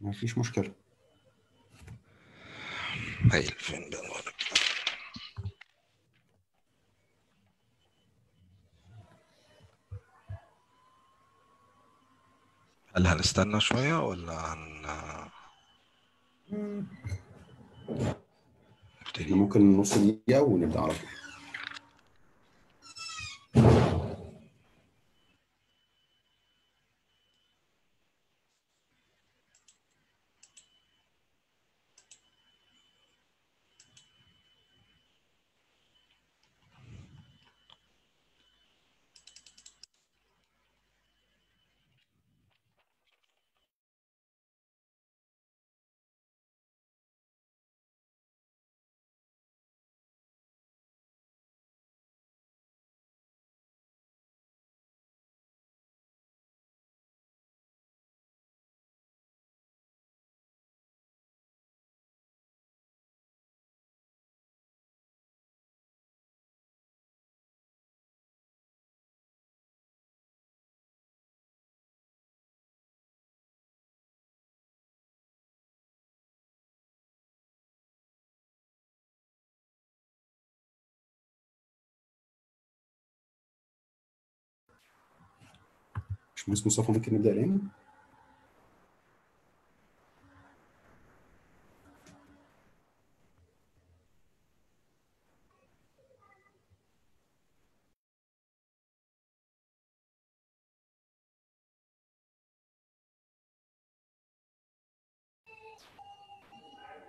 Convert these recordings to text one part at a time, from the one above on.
ما فيش مشكلة هايل فين بقى الورق؟ هل هنستنى شوية ولا هن؟ ممكن نص دقيقة ونبدأ على طول باشمهندس مصطفى ممكن نبدأ الآن؟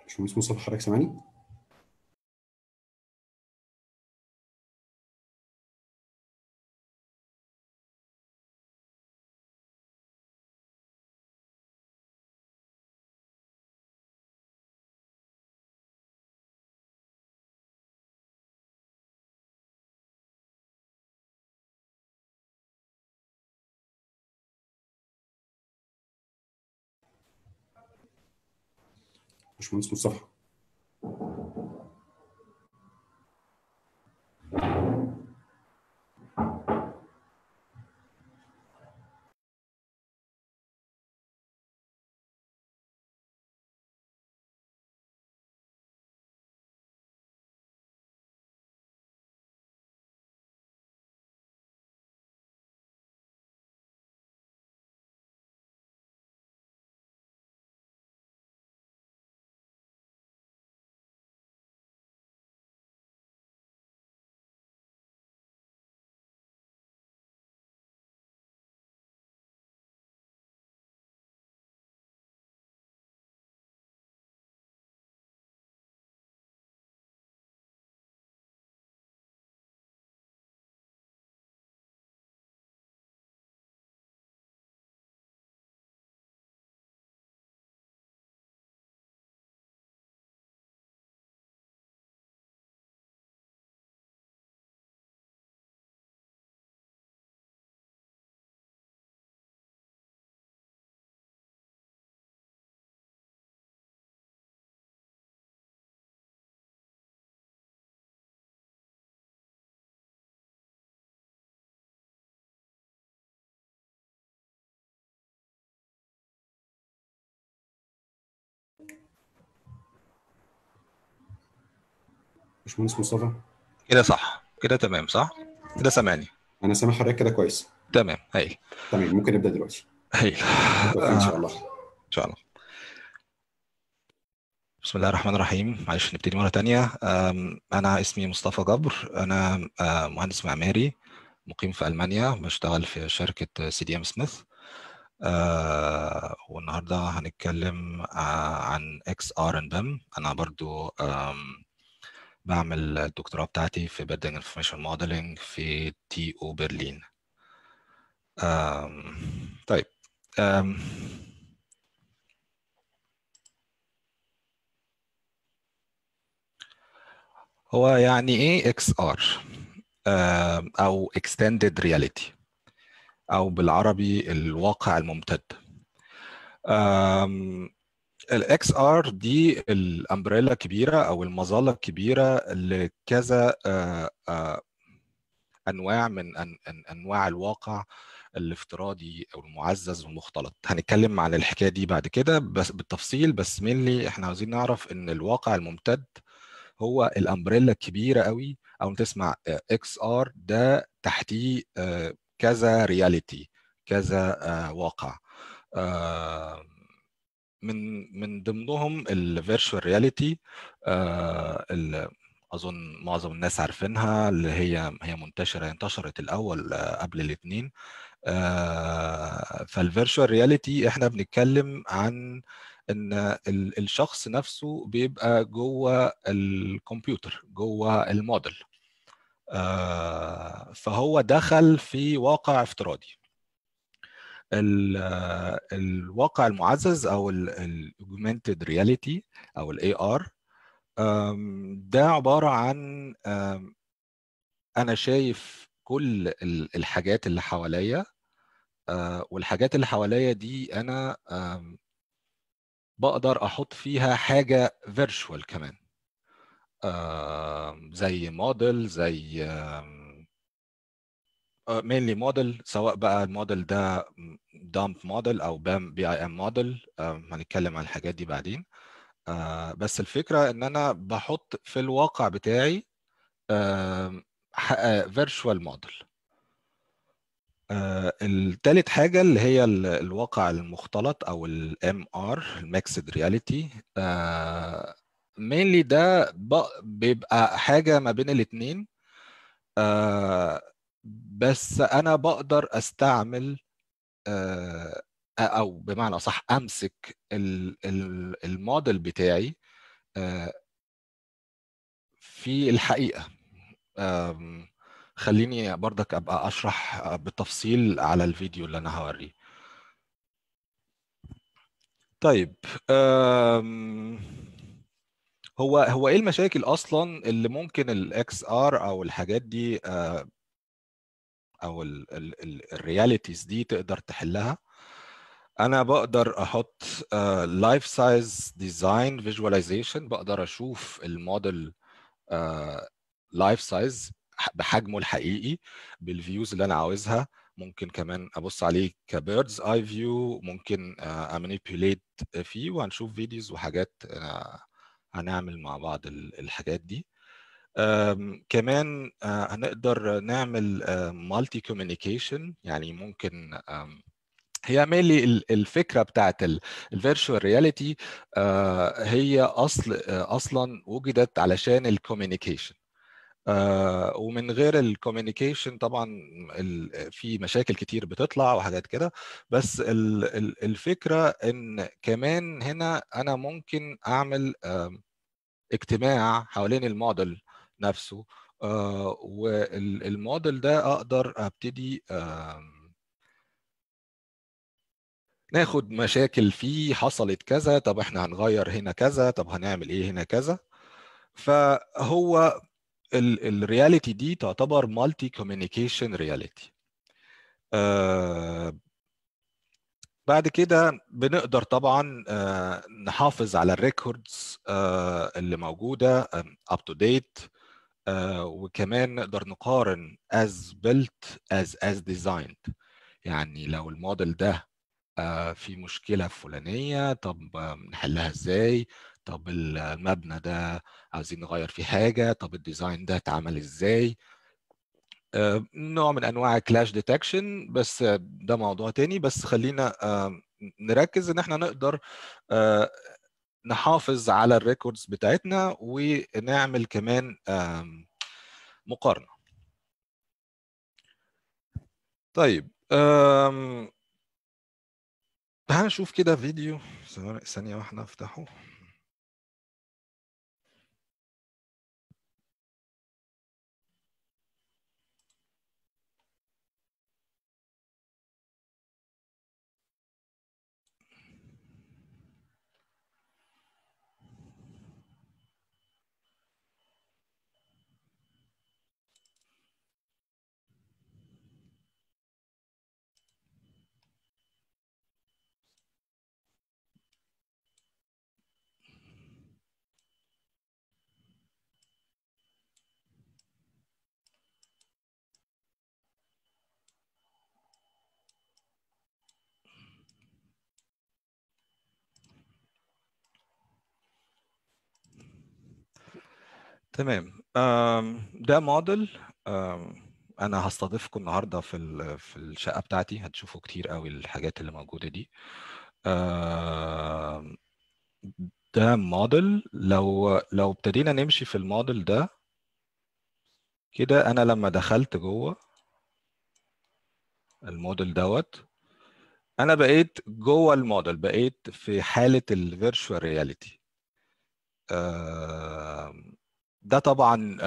باشمهندس مصطفى؟ حضرتك سامعني؟ باشمهندس مصطفى. باشمهندس مصطفى. كده صح. كده تمام صح؟ كده سامعني. أنا سامع حضرتك كده كويس. تمام هايل. تمام ممكن نبدأ دلوقتي. هايل. بالتوفيق إن شاء الله. إن شاء الله. بسم الله الرحمن الرحيم. معلش نبتدي مرة تانية. أم، أنا اسمي مصطفى جبر. أنا مهندس معماري مقيم في ألمانيا بشتغل في شركة سي دي إم سميث. والنهاردة هنتكلم عن XR in BIM أنا برضو بعمل الدكتوراه بتاعتي في Building Information Modeling في TU برلين. آم، طيب آم، هو يعني إيه XR؟ أو extended reality أو بالعربي الواقع الممتد. ال XR دي ال umbrella الكبيره أو المظلة الكبيره لكذا آه، آه، أنواع من أنواع الواقع الافتراضي أو المعزز والمختلط. هنتكلم عن الحكاية دي بعد كده بس بالتفصيل. بس mainly إحنا عاوزين نعرف إن الواقع الممتد هو ال umbrella الكبيره قوي. أو تسمع XR ده تحتيه كذا reality كذا واقع. من من ضمنهم ال virtual reality اللي أظن معظم الناس عارفينها اللي هي هي منتشرة انتشرت الأول قبل الاثنين فال virtual reality إحنا بنتكلم عن إن الشخص نفسه بيبقى جوه الكمبيوتر جوه الموديل. فهو دخل في واقع افتراضي. الواقع المعزز أو ال augmented reality أو ال AR ده عبارة عن أنا شايف كل الحاجات اللي حواليا والحاجات اللي حواليا دي أنا بقدر أحط فيها حاجة virtual كمان. زي موديل زي mainly model سواء بقى الموديل ده dumb model أو BIM BIM model هنتكلم عن الحاجات دي بعدين. بس الفكرة إن أنا بحط في الواقع بتاعي virtual model الثالث حاجة اللي هي الواقع المختلط أو ال MR ال mixed reality مينلي ده بيبقى حاجة ما بين الاثنين بس أنا بقدر أستعمل أو بمعنى صح أمسك الموديل بتاعي في الحقيقة. خليني برضك أبقى أشرح بالتفصيل على الفيديو اللي أنا هوريه. طيب هو هو إيه المشاكل أصلا اللي ممكن ال XR أو الحاجات دي أو ال realities دي تقدر تحلها. أنا بقدر أحط life size design visualization بقدر أشوف ال model life size بحجمه الحقيقي بال views اللي أنا عاوزها. ممكن كمان أبص عليه ك bird's eye view ممكن أ manipulate فيه وهنشوف videos وحاجات هنعمل مع بعض الحاجات دي. كمان هنقدر نعمل multi communication يعني ممكن هي mainly الفكرة بتاعت ال virtual reality هي أصل أصلا وجدت علشان ال communication ومن غير ال communication طبعا في مشاكل كتير بتطلع وحاجات كده. بس الفكرة إن كمان هنا أنا ممكن أعمل اجتماع حوالين الموديل نفسه. والموديل ده أقدر أبتدي ناخد مشاكل فيه حصلت كذا طب إحنا هنغير هنا كذا طب هنعمل إيه هنا كذا. فهو ال reality دي تعتبر multi communication reality بعد كده بنقدر طبعا نحافظ على ال records اللي موجودة up to date وكمان نقدر نقارن as built as as designed. يعني لو الموديل ده في مشكلة فلانية طب نحلها إزاي؟ طب المبنى ده عاوزين نغير فيه حاجة طب ال design ده اتعمل إزاي؟ نوع من أنواع clash detection بس ده موضوع تاني. بس خلينا نركز إن إحنا نقدر نحافظ على ال records بتاعتنا ونعمل كمان مقارنة. طيب تعال نشوف كده فيديو. ثانية واحدة أفتحه. تمام. ده موديل أنا هستضيفكم النهارده في في الشقة بتاعتي. هتشوفوا كتير قوي الحاجات اللي موجودة دي. ده موديل. لو لو ابتدينا نمشي في الموديل ده كده أنا لما دخلت جوه الموديل دوت أنا بقيت جوه الموديل بقيت في حالة ال virtual reality ده طبعا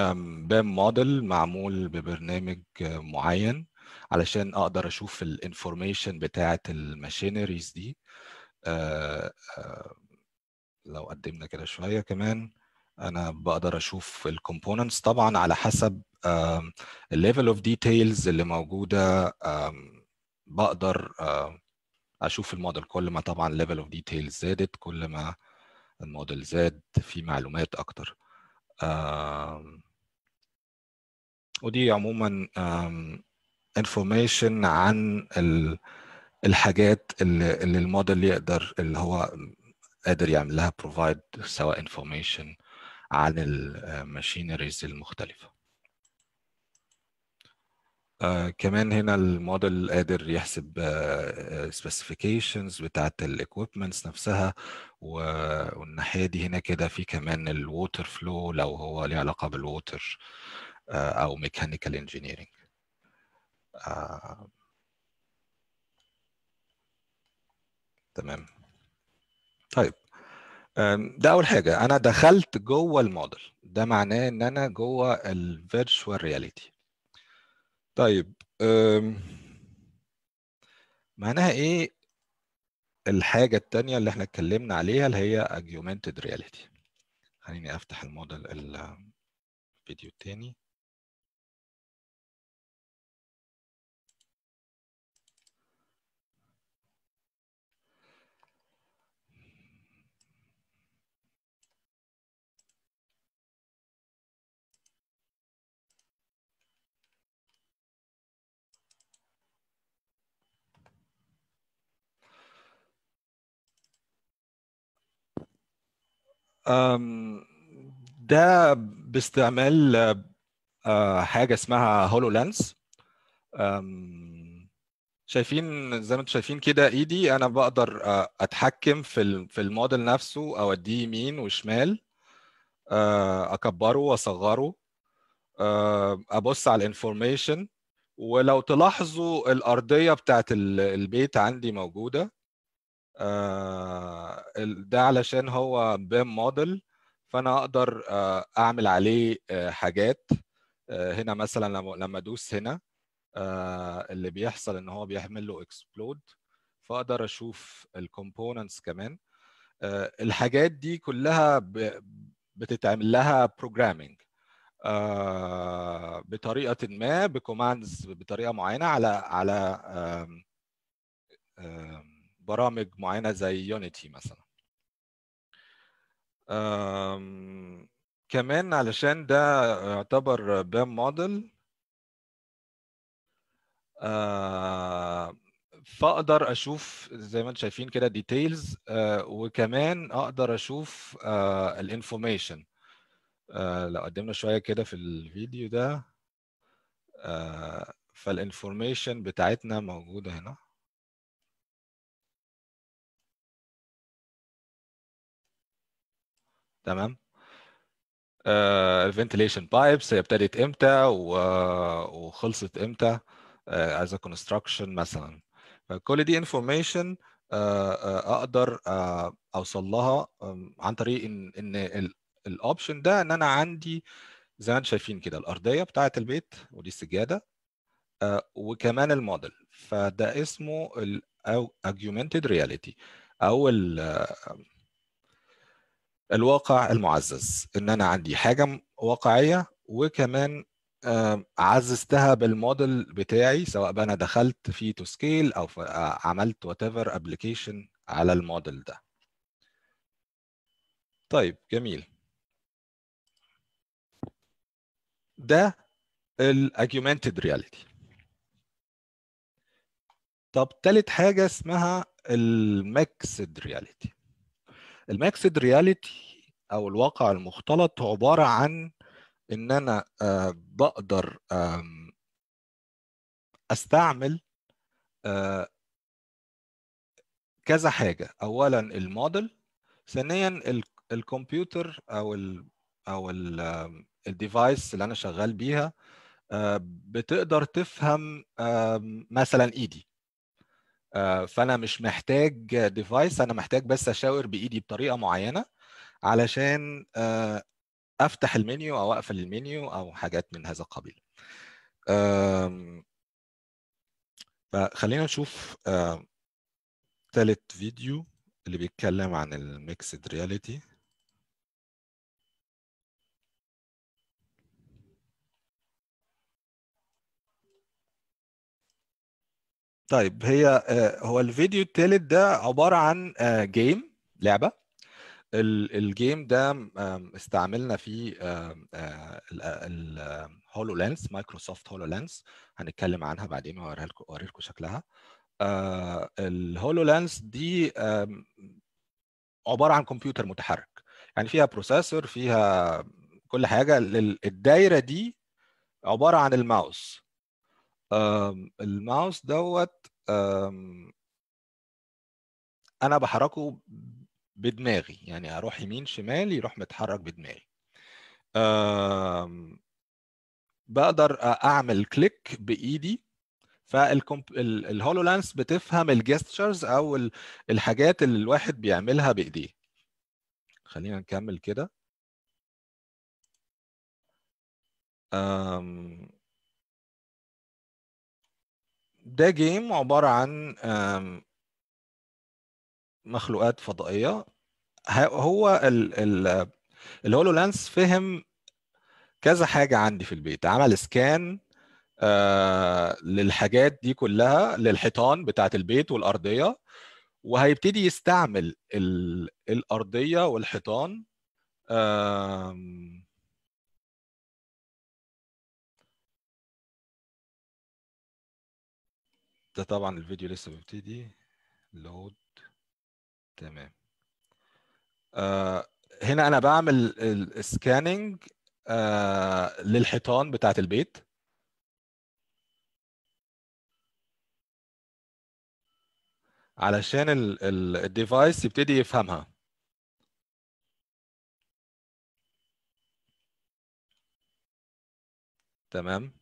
BIM model معمول ببرنامج معين علشان أقدر أشوف ال information بتاعه ال machineries دي. آه، آه، لو قدمنا كده شوية كمان أنا بقدر أشوف ال components طبعا على حسب ال level of details اللي موجودة. بقدر أشوف الموديل كل ما طبعا level of details زادت كل ما الموديل زاد في معلومات أكتر. ودي عموما information عن ال- الحاجات اللي, اللي الموديل يقدر اللي هو قادر يعمل لها provide سواء information عن ال machineries المختلفة. آه كمان هنا الموديل قادر يحسب specifications بتاعت ال equipments نفسها و- والناحية دي هنا كده في كمان ال water flow لو هو ليه علاقة بال water آه أو mechanical engineering آه تمام. طيب ده أول حاجة. أنا دخلت جوه الموديل. ده معناه إن أنا جوه ال virtual reality طيب معناها إيه الحاجة التانية اللي إحنا اتكلمنا عليها اللي هي augmented reality خليني افتح الموديل الفيديو التاني. ده باستعمال آه، حاجة اسمها HoloLens شايفين زي ما أنتم شايفين كده ايدي أنا بقدر آه، اتحكم في في الموديل نفسه اوديه يمين وشمال آه، اكبره واصغره ابص على ال information ولو تلاحظوا الارضية بتاعت ال- البيت عندي موجودة. ده علشان هو BIM model فأنا أقدر آه، أعمل عليه آه، حاجات. آه، هنا مثلا لما أدوس هنا آه، اللي بيحصل إن هو بيعمل له explode فأقدر أشوف ال components كمان. آه، الحاجات دي كلها بتتعمل لها programming بطريقة ما ب commands بطريقة معينة على على برامج معينة زي Unity مثلا. كمان علشان ده يعتبر BIM model آه، فأقدر أشوف زي ما أنتم شايفين كده details وكمان أقدر أشوف ال information لو قدمنا شوية كده في الفيديو ده فال information بتاعتنا موجودة هنا. تمام؟ ال ventilation pipes هي ابتدت إمتى وخلصت إمتى؟ as construction مثلا. فكل دي information أقدر آه، أوصل لها عن طريق إن إن ال option ده إن أنا عندي زي ما أنتم شايفين كده الأرضية بتاعه البيت ودي السجادة آه، وكمان الموديل. فده اسمه ال augmented reality أو الواقع المعزز إن أنا عندي حاجة واقعية وكمان عززتها بالموديل بتاعي سواء بقى أنا دخلت في to scale أو آه، عملت whatever application على الموديل ده. طيب جميل. ده ال augmented reality طب تالت حاجة اسمها ال mixed reality ال mixed reality أو الواقع المختلط عبارة عن إن أنا بقدر أستعمل كذا حاجة. اولا الموديل ثانيا الكمبيوتر أو ال أو ال device اللي أنا شغال بيها. بتقدر تفهم مثلا إيدي. فأنا مش محتاج device أنا محتاج بس أشاور بإيدي بطريقة معينة علشان أفتح المنيو أو أقفل المنيو أو حاجات من هذا القبيل. فخلينا نشوف ثالث فيديو اللي بيتكلم عن ال mixed reality. طيب هي هو الفيديو الثالث ده عبارة عن game لعبة. ال game ده استعملنا فيه ال HoloLens Microsoft HoloLens هنتكلم عنها بعدين وأوريها لكم اوري لكم شكلها. ال HoloLens دي عبارة عن كمبيوتر متحرك. يعني فيها processor فيها كل حاجة. الدايرة دي عبارة عن ال mouse. ال mouse دوت أنا بحركه بدماغي يعني أروح يمين شمال يروح متحرك بدماغي. بقدر أعمل click بإيدي فال HoloLens بتفهم ال gestures أو الحاجات اللي الواحد بيعملها بإيديه. خلينا نكمل كده. ده game عبارة عن مخلوقات فضائية. هو الهولو لانس فهم كذا حاجة عندي في البيت. عمل سكان آه للحاجات دي كلها للحيطان بتاعة البيت والأرضية وهيبتدي يستعمل الأرضية والحيطان آه ده طبعا الفيديو لسه بيبتدي. لود. تمام. آه هنا أنا بعمل ال scanning آه للحيطان بتاعة البيت. علشان ال device يبتدي يفهمها. تمام.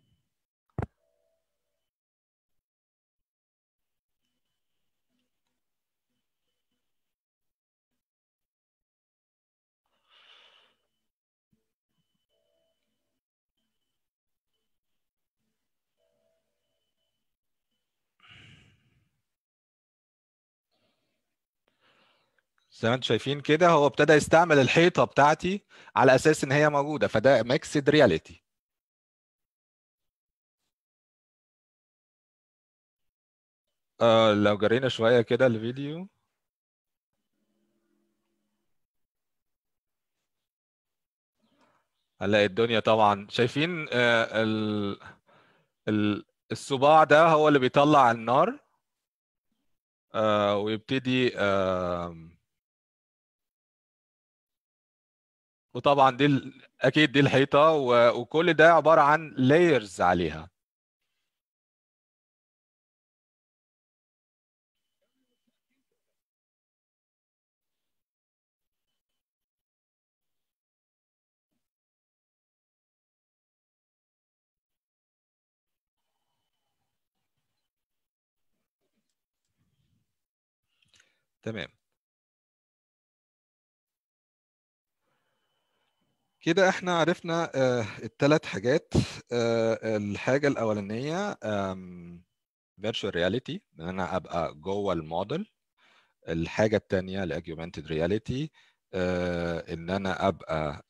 زي ما أنتم شايفين كده هو ابتدى يستعمل الحيطة بتاعتي على أساس إن هي موجودة فده mixed reality آه لو جرينا شوية كده الفيديو. هنلاقي الدنيا طبعا. شايفين آه ال... ال... الصباع ده هو اللي بيطلع النار. آه ويبتدي آه وطبعا دي. أكيد دي الحيطة. وكل ده عبارة عن لايرز عليها تمام كده إحنا عرفنا آه الثلاث حاجات آه الحاجة الأولانية virtual reality إن أنا أبقى جوه الموديل. الحاجة الثانية ال augmented reality آه إن أنا أبقى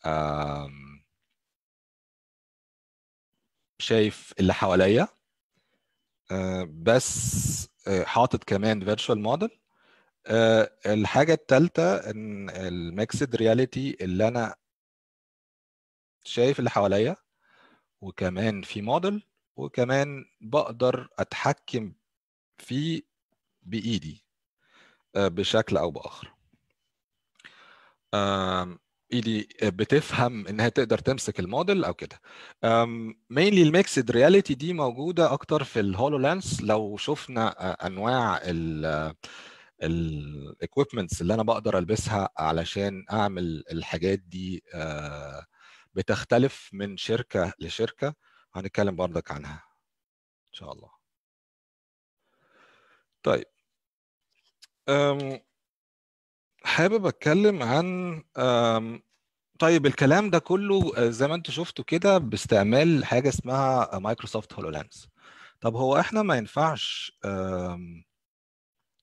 شايف اللي حواليا. بس حاطط كمان virtual model. الحاجة الثالثة إن ال mixed reality اللي أنا شايف اللي حواليا وكمان في موديل وكمان بقدر أتحكم فيه بإيدي بشكل أو بآخر. إيدي بتفهم إنها تقدر تمسك الموديل أو كده. mainly ال mixed reality دي موجودة أكتر في ال HoloLens لو شفنا أنواع ال equipments اللي أنا بقدر ألبسها علشان أعمل الحاجات دي بتختلف من شركة لشركة هنتكلم برضك عنها إن شاء الله. طيب. حابب أتكلم عن طيب الكلام ده كله زي ما أنتم شفتوا كده باستعمال حاجة اسمها Microsoft HoloLens طب هو إحنا ما ينفعش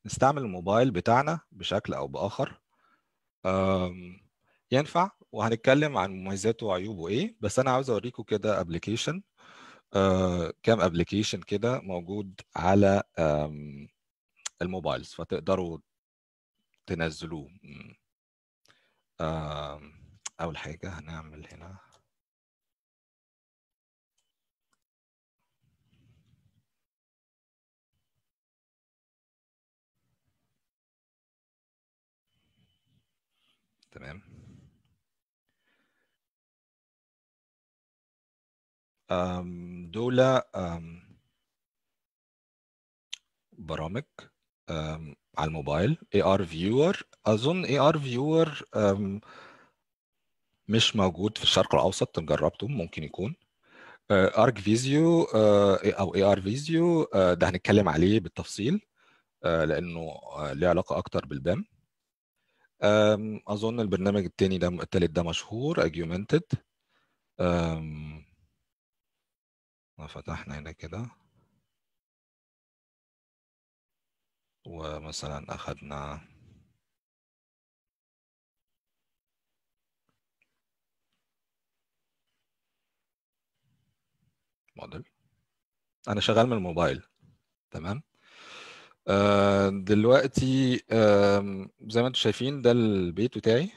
نستعمل الموبايل بتاعنا بشكل أو بآخر؟ ينفع؟ وهنتكلم عن مميزاته وعيوبه إيه بس أنا عاوز أوريكم كده application كام application كده موجود على ال mobiles فتقدروا تنزلوه. أول حاجة هنعمل هنا. تمام. دول برامج على الموبايل AR Viewer. أظن AR Viewer مش موجود في الشرق الأوسط جربته ممكن يكون. ARki فيزيو أو AR فيزيو ده هنتكلم عليه بالتفصيل لأنه ليه علاقة أكتر بال BIM أظن البرنامج التاني ده التالت ده مشهور Augmented فتحنا هنا كده. ومثلا اخدنا موديل أنا شغال من الموبايل. تمام؟ آه دلوقتي آه زي ما أنتم شايفين ده البيت بتاعي.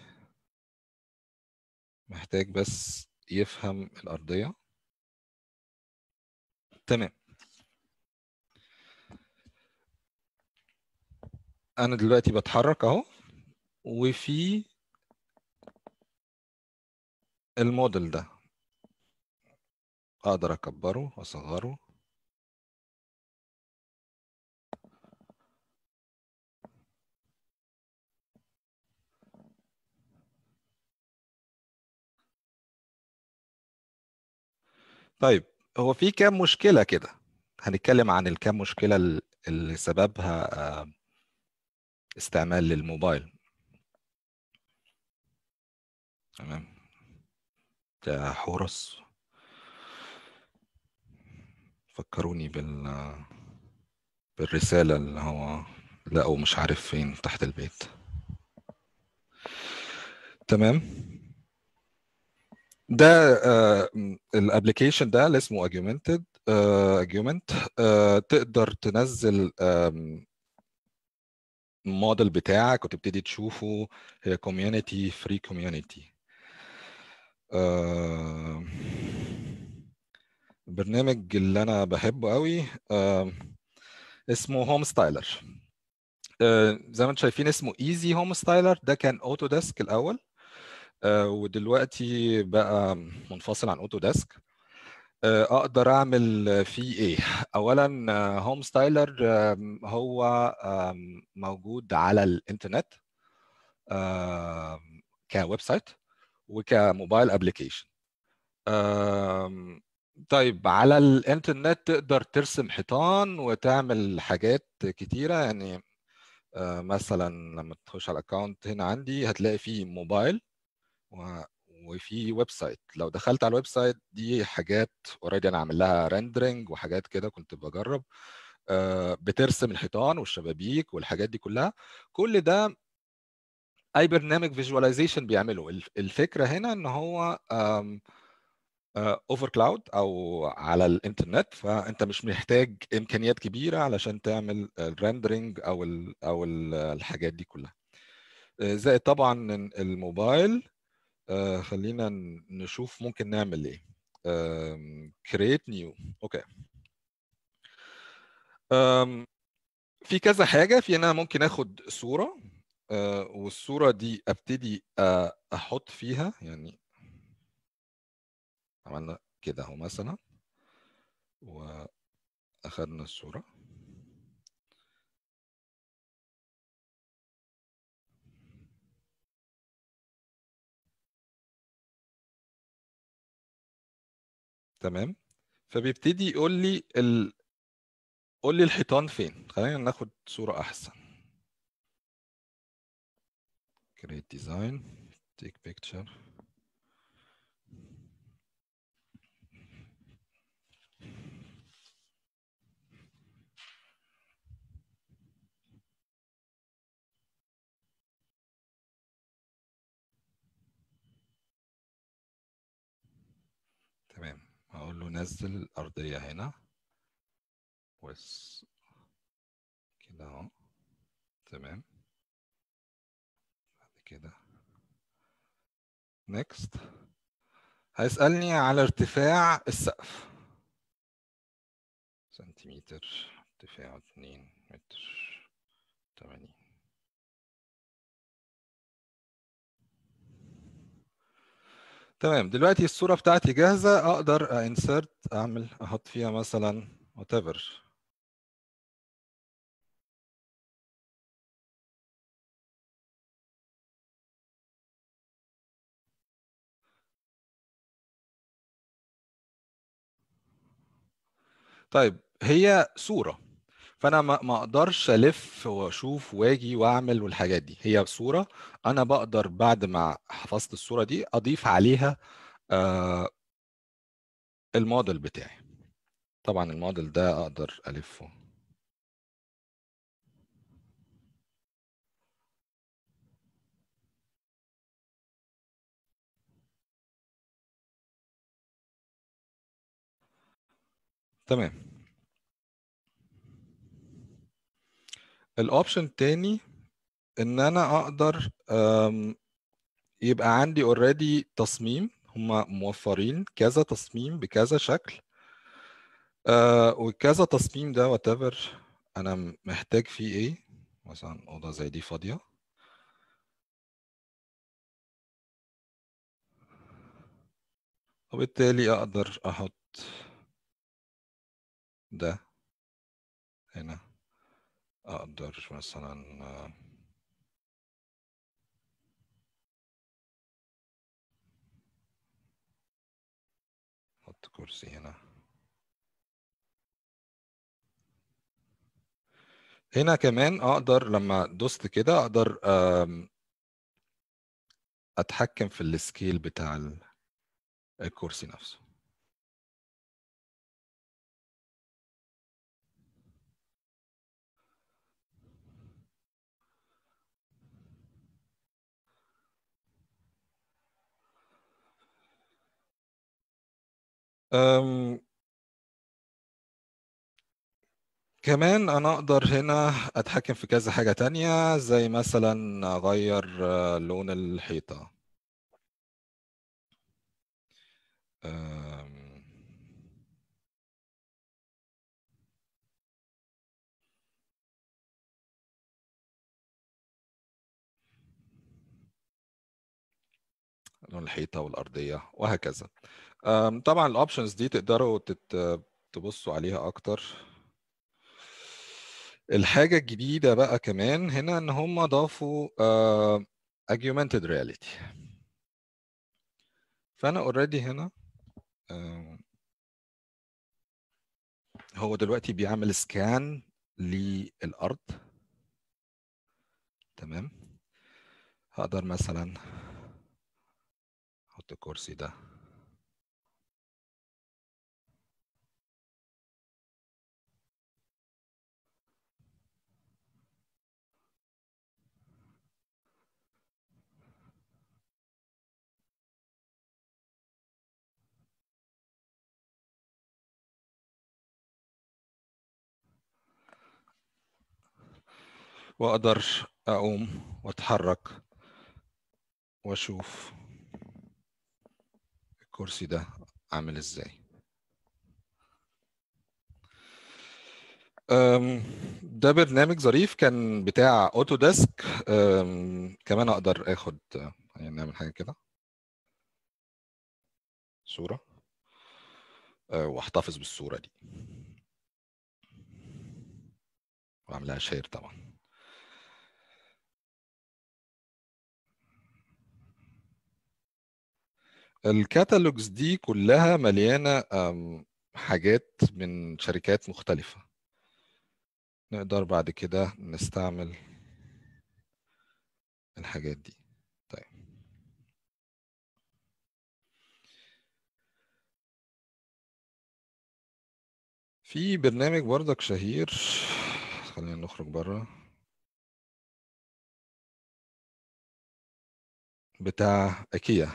محتاج بس يفهم الأرضية. تمام. أنا دلوقتي بتحرك أهو وفي الموديل ده أقدر أكبره واصغره طيب هو في كام مشكلة كده؟ هنتكلم عن الكام مشكلة اللي سببها استعمال للموبايل تمام. ده حورس فكروني بال بالرسالة اللي هو لقوا مش عارف فين تحت البيت. تمام. ده ال application ده اللي اسمه Augmented Augment تقدر تنزل الموديل بتاعك وتبتدي تشوفه. هي community free community البرنامج اللي أنا بحبه قوي اسمه Homestyler زي ما أنتم شايفين اسمه easy Homestyler ده كان Autodesk الأول. ودلوقتي بقى منفصل عن Autodesk أقدر أعمل فيه إيه؟ اولا Homestyler هو موجود على الإنترنت ك website وك mobile application طيب على الإنترنت تقدر ترسم حيطان وتعمل حاجات كتيرة. يعني مثلا لما تخش على ال account هنا عندي هتلاقي فيه موبايل. وفي website لو دخلت على ال website دي حاجات already أنا عامل لها rendering وحاجات كده كنت بجرب بترسم الحيطان والشبابيك والحاجات دي كلها. كل ده اي برنامج visualization بيعمله الفكرة هنا إن هو over cloud أو على الإنترنت فأنت مش محتاج إمكانيات كبيرة علشان تعمل ال rendering أو أو ال الحاجات دي كلها. زائد طبعا الموبايل آه خلينا نشوف ممكن نعمل إيه. create new okay في كذا حاجة. في أنا ممكن آخد صورة. آه، والصورة دي أبتدي آه، أحط فيها. يعني عملنا كده أهو مثلا. وأخدنا الصورة. تمام؟ فبيبتدي يقول لي ال... قول لي الحيطان فين؟ خلينا ناخد صورة أحسن. Create design. Take picture تمام هقول له نزل الأرضية هنا. بس كده أهو. تمام. بعد كده. Next. هيسألني على ارتفاع السقف. سنتيمتر. ارتفاعه 2 متر. 80 تمام. دلوقتي الصورة بتاعتي جاهزة. أقدر انسرت أعمل أحط فيها مثلا whatever. طيب هي صورة. فأنا ما أقدرش ألف وأشوف وأجي وأعمل والحاجات دي. هي صورة أنا بقدر بعد ما حفظت الصورة دي أضيف عليها آه الموديل بتاعي. طبعا الموديل ده أقدر ألفه. تمام. ال option التاني إن أنا أقدر يبقى عندي already تصميم هما موفرين كذا تصميم بكذا شكل أه وكذا تصميم ده whatever أنا محتاج فيه إيه مثلا أوضة زي دي فاضية. وبالتالي أقدر أحط ده هنا. أقدر مثلا أحط كرسي هنا. هنا كمان أقدر لما دوست كده أقدر أتحكم في السكيل بتاع ال- الكرسي نفسه. أم، كمان أنا أقدر هنا أتحكم في كذا حاجة تانية زي مثلا أغير آه، لون الحيطة. أم، لون الحيطة والأرضية وهكذا. طبعا الاوبشنز دي تقدروا تبصوا عليها أكتر. الحاجة الجديدة بقى كمان هنا إن هم ضافوا augmented reality. فأنا اوريدي هنا هو دلوقتي بيعمل سكان للأرض. تمام. هقدر مثلا أحط الكرسي ده. وأقدر أقوم وأتحرك وأشوف الكرسي ده عامل إزاي. أم، ده برنامج ظريف كان بتاع اوتوديسك أم، كمان أقدر آخد يعني نعمل حاجة كده. صورة. أه، وأحتفظ بالصورة دي. وأعملها share طبعا. ال catalogs دي كلها مليانة أم، حاجات من شركات مختلفة. نقدر بعد كده نستعمل الحاجات دي. طيب. في برنامج برضك شهير. خلينا نخرج بره. بتاع ايكيا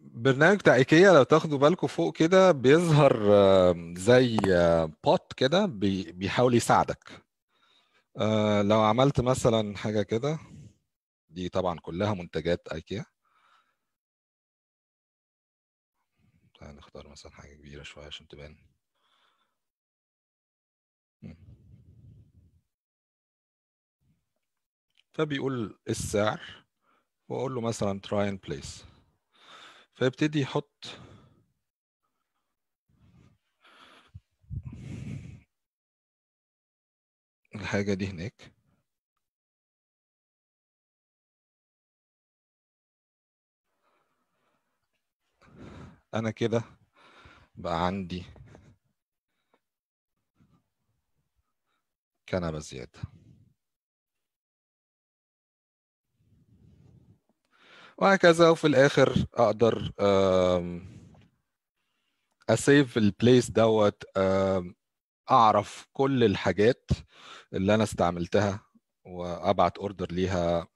برنامج بتاع ايكيا لو تاخدوا بالكم فوق كده بيظهر زي بوت كده بي- بيحاول يساعدك. أه، لو عملت مثلا حاجة كده دي طبعا كلها منتجات ايكيا. تعال نختار مثلا حاجة كبيرة شوية عشان تبان. فبيقول السعر وأقول له مثلا try and place. فيبتدي يحط الحاجة دي هناك. أنا كده بقى عندي كنبة زيادة. وهكذا وفي الآخر أقدر أسيف البليس دوت أعرف كل الحاجات اللي أنا استعملتها وأبعت اوردر ليها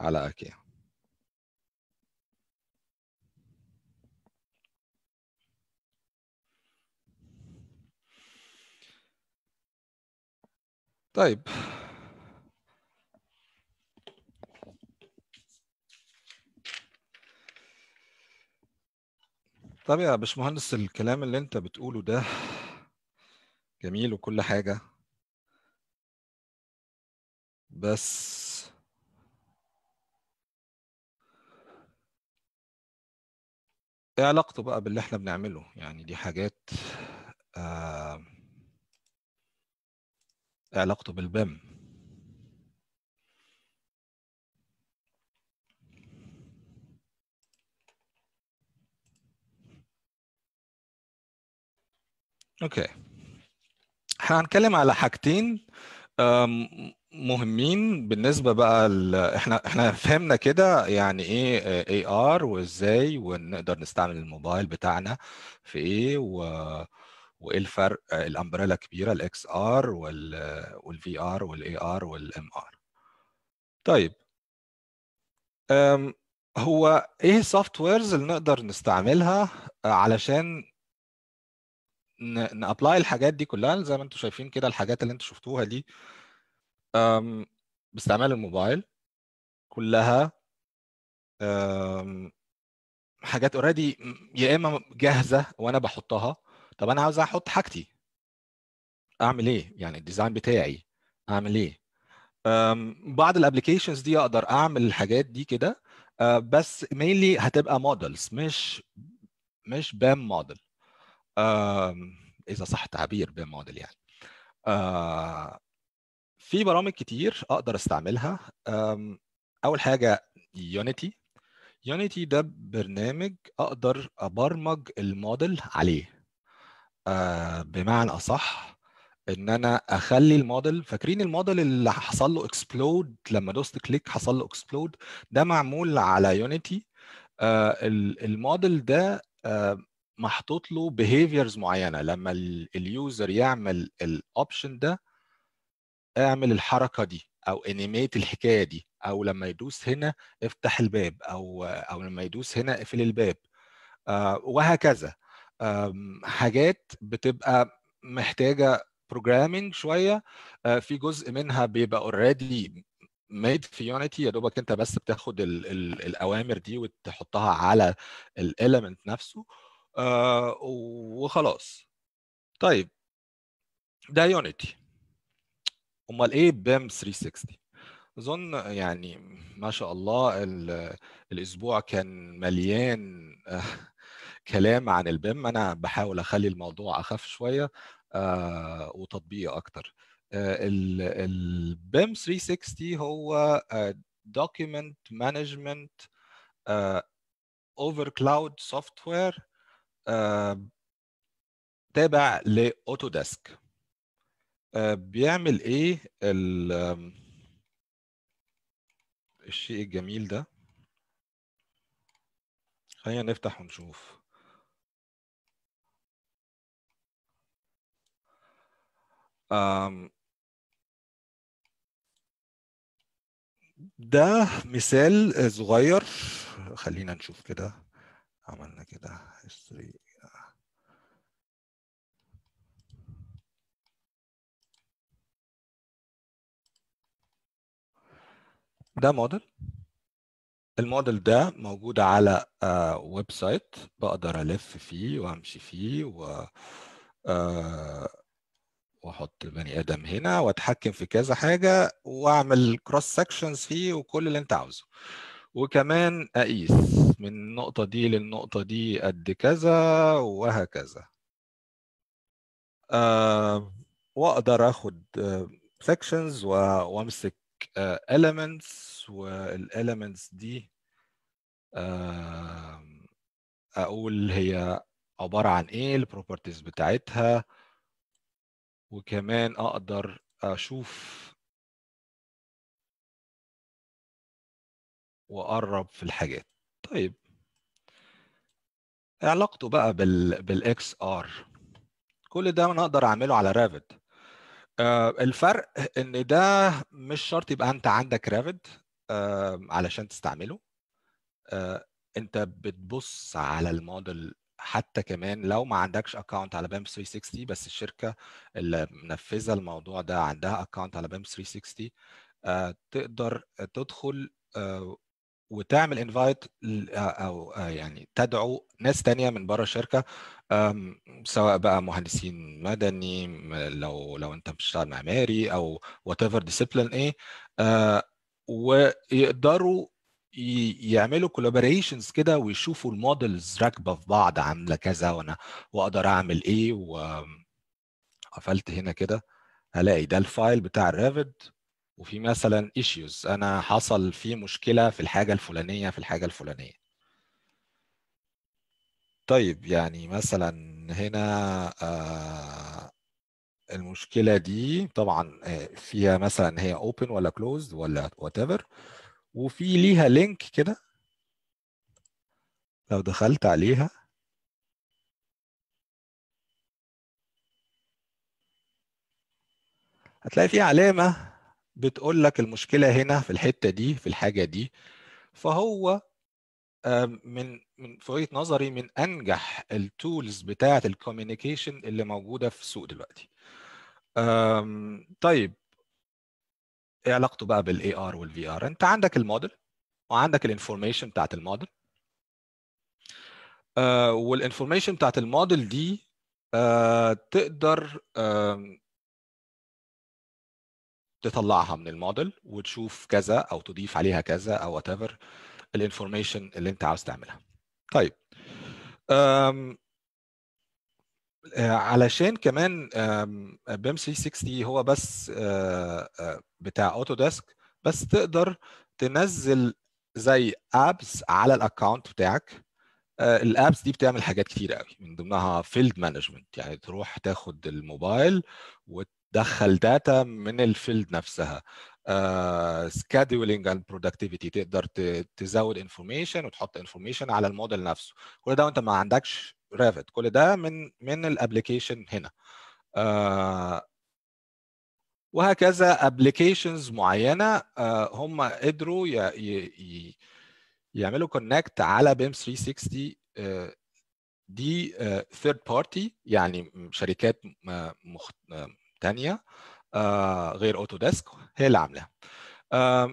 على أكيا. طيب. طب يا باشمهندس الكلام اللي انت بتقوله ده جميل وكل حاجة. بس إيه علاقته بقى باللي إحنا بنعمله؟ يعني دي حاجات آه، إيه علاقته بال BIM؟ okay. هنتكلم على حاجتين مهمين بالنسبة بقى ل... إحنا إحنا فهمنا كده يعني إيه AR وإزاي ونقدر نستعمل الموبايل بتاعنا في إيه و... وإيه الفرق ال umbrella كبيرة ال XR وال وال VR وال AR وال MR طيب. هو إيه ال softwares اللي نقدر نستعملها علشان n apply الحاجات دي كلها زي ما أنتم شايفين كده الحاجات اللي أنتم شفتوها دي باستعمال الموبايل كلها حاجات already يا إما جاهزة وأنا بحطها طب أنا عاوز أحط حاجتي. أعمل إيه؟ يعني ال design بتاعي أعمل إيه؟ بعض ال applications دي أقدر أعمل الحاجات دي كده أه، بس mainly هتبقى models مش مش BIM model إذا صح التعبير BIM model يعني. أه، في برامج كتير أقدر أستعملها. أول حاجة يونيتي يونيتي ده برنامج أقدر أبرمج الموديل عليه. آه بمعنى أصح إن أنا أخلي الموديل فاكرين الموديل اللي حصل له explode لما دوست click حصل له explode ده معمول على يونيتي آه ال- الموديل ده آه محطوط له behaviors معينة. لما ال user يعمل ال option ده اعمل الحركة دي أو animate الحكاية دي. أو لما يدوس هنا افتح الباب. أو أو لما يدوس هنا اقفل الباب. آه، وهكذا. حاجات بتبقى محتاجة programming شوية. آه، في جزء منها بيبقى already made في يونيتي يا دوبك انت بس بتاخد ال ال الأوامر دي وتحطها على ال element نفسه. آه، وخلاص. طيب ده يونيتي أمال إيه BIM 360 أظن يعني ما شاء الله الأسبوع كان مليان كلام عن ال BIM أنا بحاول أخلي الموضوع أخف شوية آه وتطبيقي أكتر. آه ال BIM 360 هو document management over cloud software تابع لأوتوديسك. آه بيعمل إيه الشيء الجميل ده؟ خلينا نفتح ونشوف. ده مثال صغير. خلينا نشوف كده. عملنا كده history. ده model ال model ده موجود على website بقدر ألف فيه وأمشي فيه و وأحط بني آدم هنا وأتحكم في كذا حاجة وأعمل cross sections فيه وكل اللي أنت عاوزه. وكمان أقيس من النقطة دي للنقطة دي قد كذا وهكذا. أه وأقدر آخد sections وأمسك elements وال elements دي أه أقول هي عبارة عن إيه ال properties بتاعتها. وكمان أقدر أشوف واقرب في الحاجات. طيب. علاقته بقى بال بال XR كل ده أنا أقدر أعمله على Revit آه الفرق إن ده مش شرط يبقى أنت عندك Revit آه علشان تستعمله. آه أنت بتبص على الموديل حتى كمان لو ما عندكش account على BIM 360 بس الشركة اللي منفذة الموضوع ده عندها account على BIM 360 آه تقدر تدخل آه وتعمل invite أو يعني تدعو ناس تانية من بره الشركة سواء بقى مهندسين مدني لو لو انت بتشتغل معماري أو whatever discipline إيه ويقدروا يعملوا collaborations كده ويشوفوا ال models راكبة في بعض عاملة كذا وأنا وأقدر أعمل إيه وقفلت هنا كده هلاقي ده ال file بتاع ال Revit وفي مثلا issues أنا حصل فيه مشكلة في الحاجة الفلانية في الحاجة الفلانية. طيب يعني مثلا هنا آه المشكلة دي طبعا فيها مثلا هي open ولا closed ولا whatever وفي ليها link كده. لو دخلت عليها. هتلاقي في علامة. بتقول لك المشكلة هنا في الحتة دي في الحاجة دي. فهو من من في وجهة نظري من أنجح ال tools بتاعة ال communication اللي موجودة في السوق دلوقتي. طيب إيه علاقته بقى بال AR وال VR أنت عندك الموديل وعندك ال information بتاعت الموديل. آه وال information بتاعت الموديل دي آه تقدر تطلعها من الموديل وتشوف كذا أو تضيف عليها كذا أو whatever ال information اللي أنت عاوز تعملها. طيب آم علشان كمان BIM 360 هو بس بتاع Autodesk بس تقدر تنزل زي apps على ال account بتاعك. ال apps دي بتعمل حاجات كتير قوي من ضمنها field management يعني تروح تاخد الموبايل وتدخل data من ال field نفسها. scheduling and productivity تقدر تزود information وتحط information على الموديل نفسه. كل ده وانت ما عندكش Revit كل ده من من ال application هنا. آه وهكذا applications معينة آه هم قدروا ي ي يعملوا connect على BIM 360 آه دي third party يعني شركات مخت... تانية غير Autodesk هي اللي عاملاها.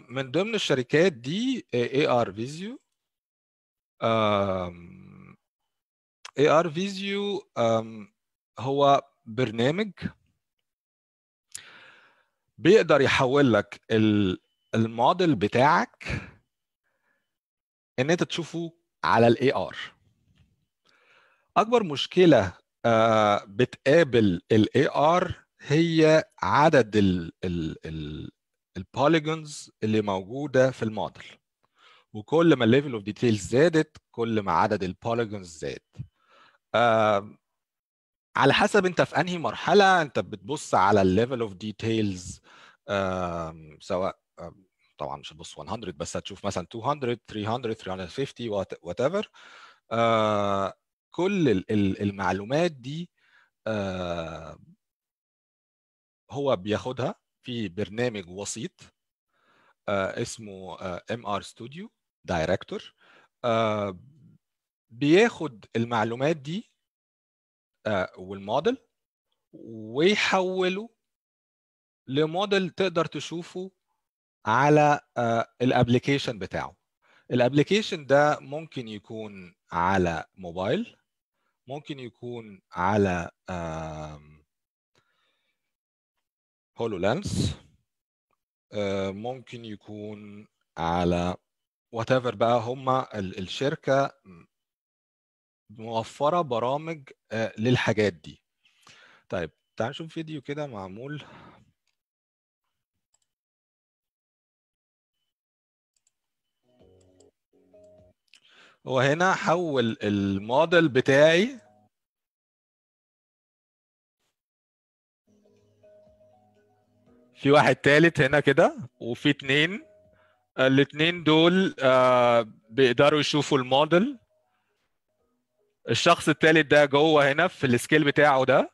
من ضمن الشركات دي AR Visio AR Visio هو برنامج بيقدر يحول لك الموديل بتاعك إن أنت تشوفه على ال AR أكبر مشكلة بتقابل ال AR هي عدد ال polygons اللي موجودة في الموديل. وكل ما ال level of details زادت كل ما عدد ال polygons زاد. آه على حسب انت في انهي مرحلة انت بتبص على ال level of details سواء طبعا مش هتبص 100 بس هتشوف مثلا 200 300 350 whatever كل المعلومات دي آه هو بياخدها في برنامج وسيط آه اسمه MR Studio Director بياخد المعلومات دي آه والموديل ويحوله لموديل تقدر تشوفه على ال application بتاعه. ال application ده ممكن يكون على موبايل ممكن يكون على هولو لانس ممكن يكون على وات بقى هما الشركة موفرة برامج للحاجات دي. طيب تعال نشوف فيديو كده معمول. هو هنا حول الموديل بتاعي. في واحد تالت هنا كده وفي اتنين. الاتنين دول آه بيقدروا يشوفوا الموديل. الشخص التالت ده جوه هنا في ال scale بتاعه ده.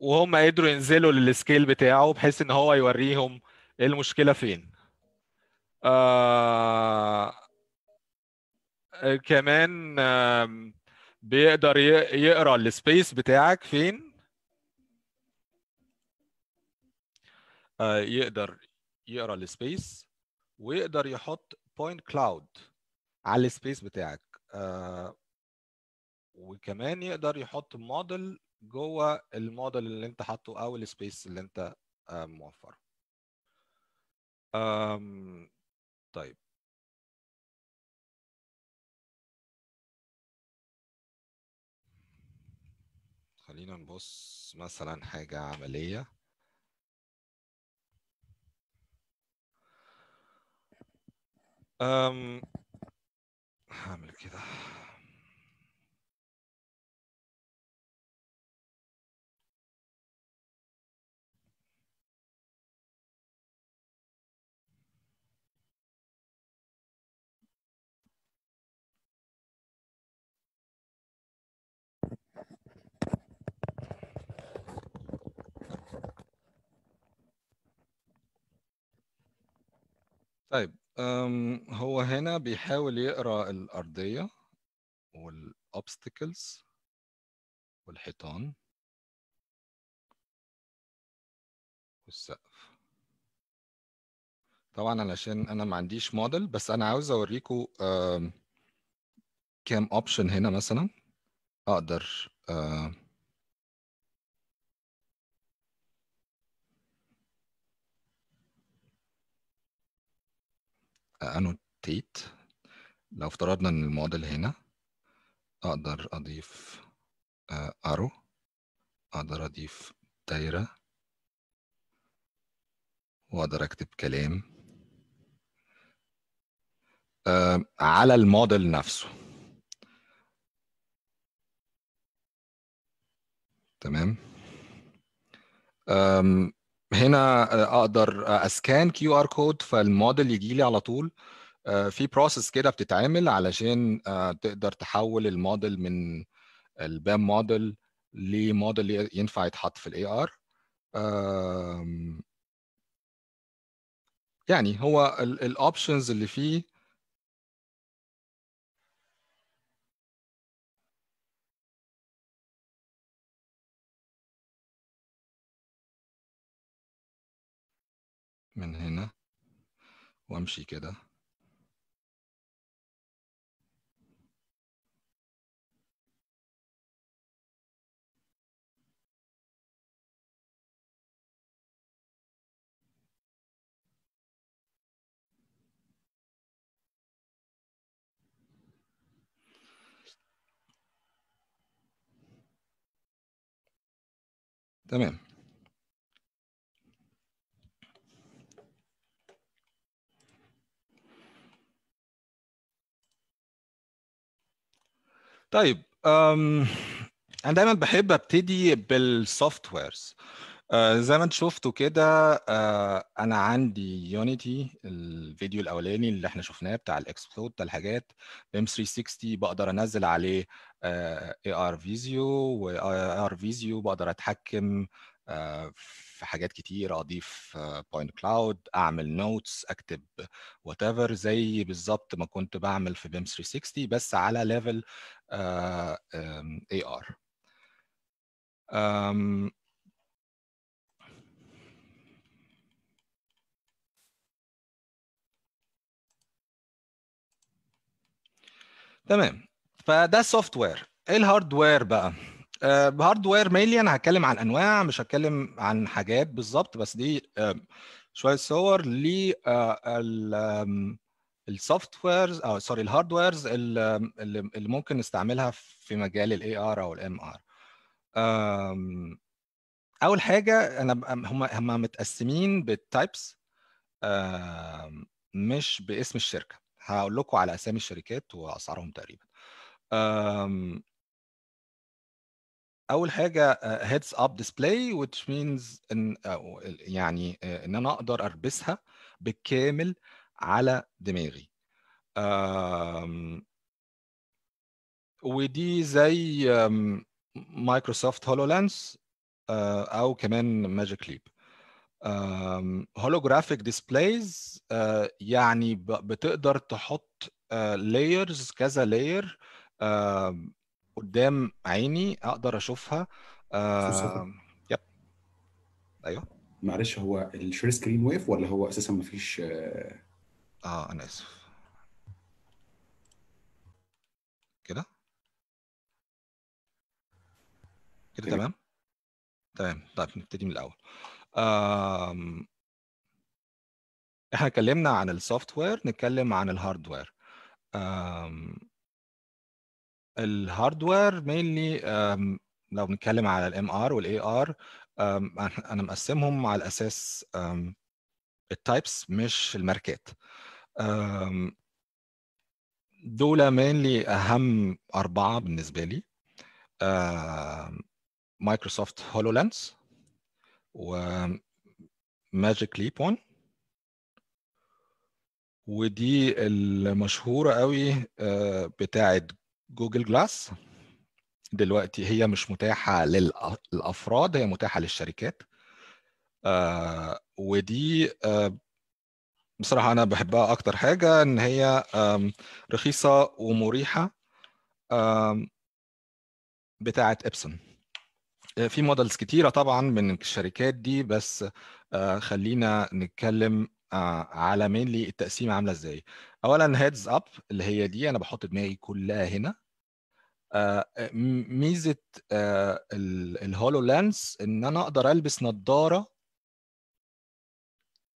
وهم قدروا ينزلوا لل scale بتاعه بحيث إن هو يوريهم المشكلة فين. آه كمان آه بيقدر يقرأ ال space بتاعك فين؟ آه يقدر يقرأ ال space ويقدر يحط point cloud على ال space بتاعك. آه وكمان يقدر يحط موديل جوه الموديل اللي انت حاطه أو ال space اللي انت آه موفره. طيب. خلينا نبص مثلا حاجة عملية. أم هعمل كده. طيب هو هنا بيحاول يقرأ الأرضية وال obstacles والحيطان والسقف. طبعا علشان أنا ما عنديش موديل بس أنا عاوز اوريكم كام option هنا مثلا. أقدر annotate لو افترضنا إن الموديل هنا أقدر أضيف arrow أقدر أضيف دايرة وأقدر أكتب كلام. على الموديل نفسه. تمام؟ هنا أقدر ا scan QR code فال model يجي لي على طول. في process كده بتتعمل علشان تقدر تحول الموديل من ال BIM model ل model ينفع يتحط في ال AR يعني هو ال options اللي فيه من هنا وامشي كده. تمام. طيب أم، أنا دايما بحب أبتدي بال softwares زي ما أنت شفتوا كده آه، أنا عندي Unity الفيديو الأولاني اللي إحنا شفناه بتاع ال explode بتاع الحاجات BIM 360 بقدر أنزل عليه AR فيزيو و AR فيزيو بقدر أتحكم في حاجات كتير أضيف point cloud أعمل notes أكتب whatever زي بالظبط ما كنت بعمل في BIM 360 بس على level AR تمام. فده ال software إيه ال hardware بقى؟ hardware mainly أنا هتكلم عن أنواع مش هتكلم عن حاجات بالظبط بس دي آه، شوية صور ل ال softwares أو sorry ال hardwares اللي ممكن نستعملها في مجال ال AR أو ال MR أول حاجة أنا هم هم متقسمين بال types مش باسم الشركة. هقول لكم على أسامي الشركات وأسعارهم تقريبا. أول حاجة heads up display which means إن يعني آه، إن أنا أقدر ألبسها بالكامل على دماغي. ودي زي Microsoft HoloLens أو كمان Magic Leap holographic displays يعني بتقدر تحط layers كذا layer قدام عيني أقدر أشوفها. آم، yep. أيوه. معلش هو ال share screen واقف ولا هو أساسا مفيش آه، آه أنا آسف. كده؟ كده تمام تمام؟ تمام. طيب نبتدي من الأول. آم، إحنا اتكلمنا عن ال software نتكلم عن ال hardware. آم، ال hardware mainly لو بنتكلم على ال MR وال AR أنا مقسمهم على أساس ال types مش الماركات. دول mainly أهم أربعة بالنسبة لي. Microsoft HoloLens و Magic Leap 1 ودي المشهورة قوي آه، بتاعه Google Glass دلوقتي هي مش متاحة للأفراد هي متاحة للشركات. آه، ودي آه، بصراحة أنا بحبها أكتر حاجة إن هي رخيصة ومريحة بتاعه Epson. في models كتيرة طبعا من الشركات دي بس آه، خلينا نتكلم آه، على mainly التقسيمة عاملة إزاي. اولا heads up اللي هي دي أنا بحط دماغي كلها هنا. آه، م- ميزة ال HoloLens إن أنا أقدر ألبس نظارة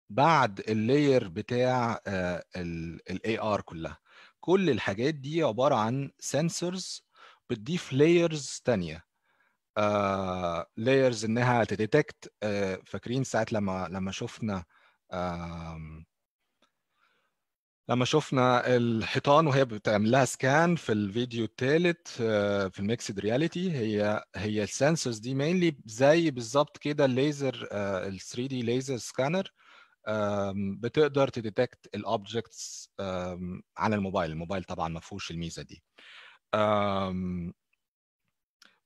بعد ال layer بتاع ال AR كلها. كل الحاجات دي عبارة عن sensors بتضيف layers تانية. layers إنها ت detect فاكرين ساعة لما لما شفنا لما شفنا الحيطان وهي بتعمل لها scan في الفيديو الثالث في ال mixed reality هي هي ال sensors دي mainly زي بالظبط كده الليزر ال 3 دي laser scanner بتقدر ت detect ال objects على الموبايل. الموبايل طبعا ما فيهوش الميزة دي.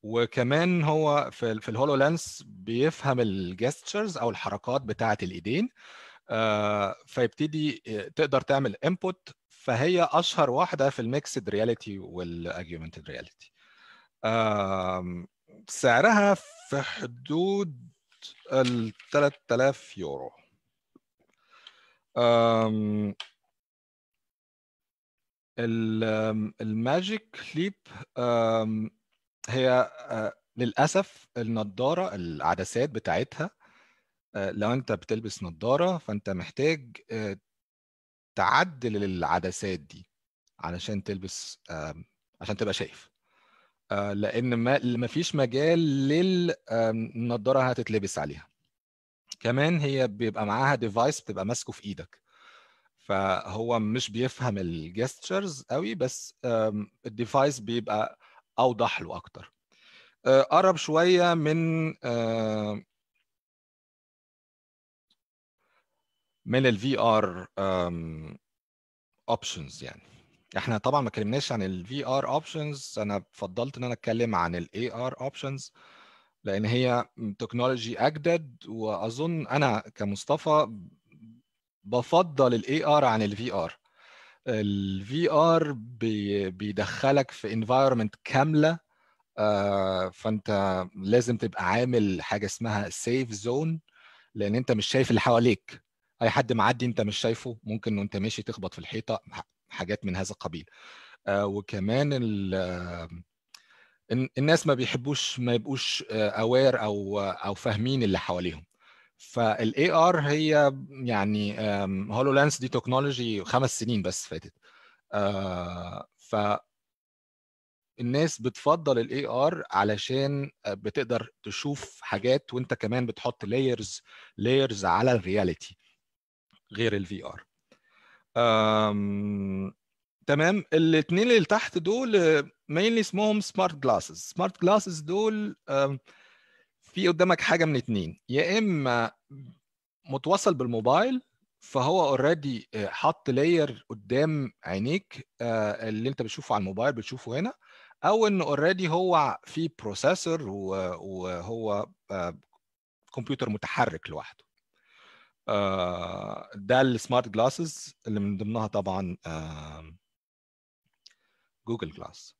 وكمان هو في في ال HoloLens بيفهم ال gestures أو الحركات بتاعة الإيدين. آه، فيبتدي آه، تقدر تعمل input فهي أشهر واحدة في ال mixed reality وال augmented reality سعرها في حدود ال 3000 يورو. الماجيك ليب هي أه، للأسف النضارة العدسات بتاعتها لو أنت بتلبس نضارة فأنت محتاج أه، تعدل العدسات دي علشان تلبس عشان تبقى شايف. أه، لأن ما فيش مجال للنضارة هتتلبس عليها. كمان هي بيبقى معاها device بتبقى ماسكه في إيدك. فهو مش بيفهم ال gestures قوي بس ال device بيبقى أوضح له أكتر. آه، قرب شوية من من ال VR options يعني. إحنا طبعا ما اتكلمناش عن ال VR options أنا فضلت إن أنا أتكلم عن ال AR options لأن هي technology اجدد وأظن أنا كمصطفى بفضل ال AR عن ال VR ال VR بيدخلك في environment كاملة آه، فأنت لازم تبقى عامل حاجة اسمها safe zone لأن أنت مش شايف اللي حواليك. أي حد معدي أنت مش شايفه ممكن وأنت ماشي تخبط في الحيطة حاجات من هذا القبيل. آه، وكمان ال- آه، الن- الناس ما بيحبوش ما يبقوش aware أو أو فاهمين اللي حواليهم. فال AR هي يعني HoloLens دي technology خمس سنين بس فاتت. آه، ف الناس بتفضل ال AR علشان بتقدر تشوف حاجات وأنت كمان بتحط layers layers على ال reality غير ال VR تمام. الاثنين اللي تحت دول mainly اسمهم smart glasses smart glasses دول في قدامك حاجة من اتنين. يا إما متوصل بالموبايل فهو already حط layer قدام عينيك آه، اللي أنت بتشوفه على الموبايل بتشوفه هنا. أو إن already هو في processor وهو آه، كمبيوتر متحرك لوحده. آه، ده ال smart glasses اللي من ضمنها طبعا Google Glass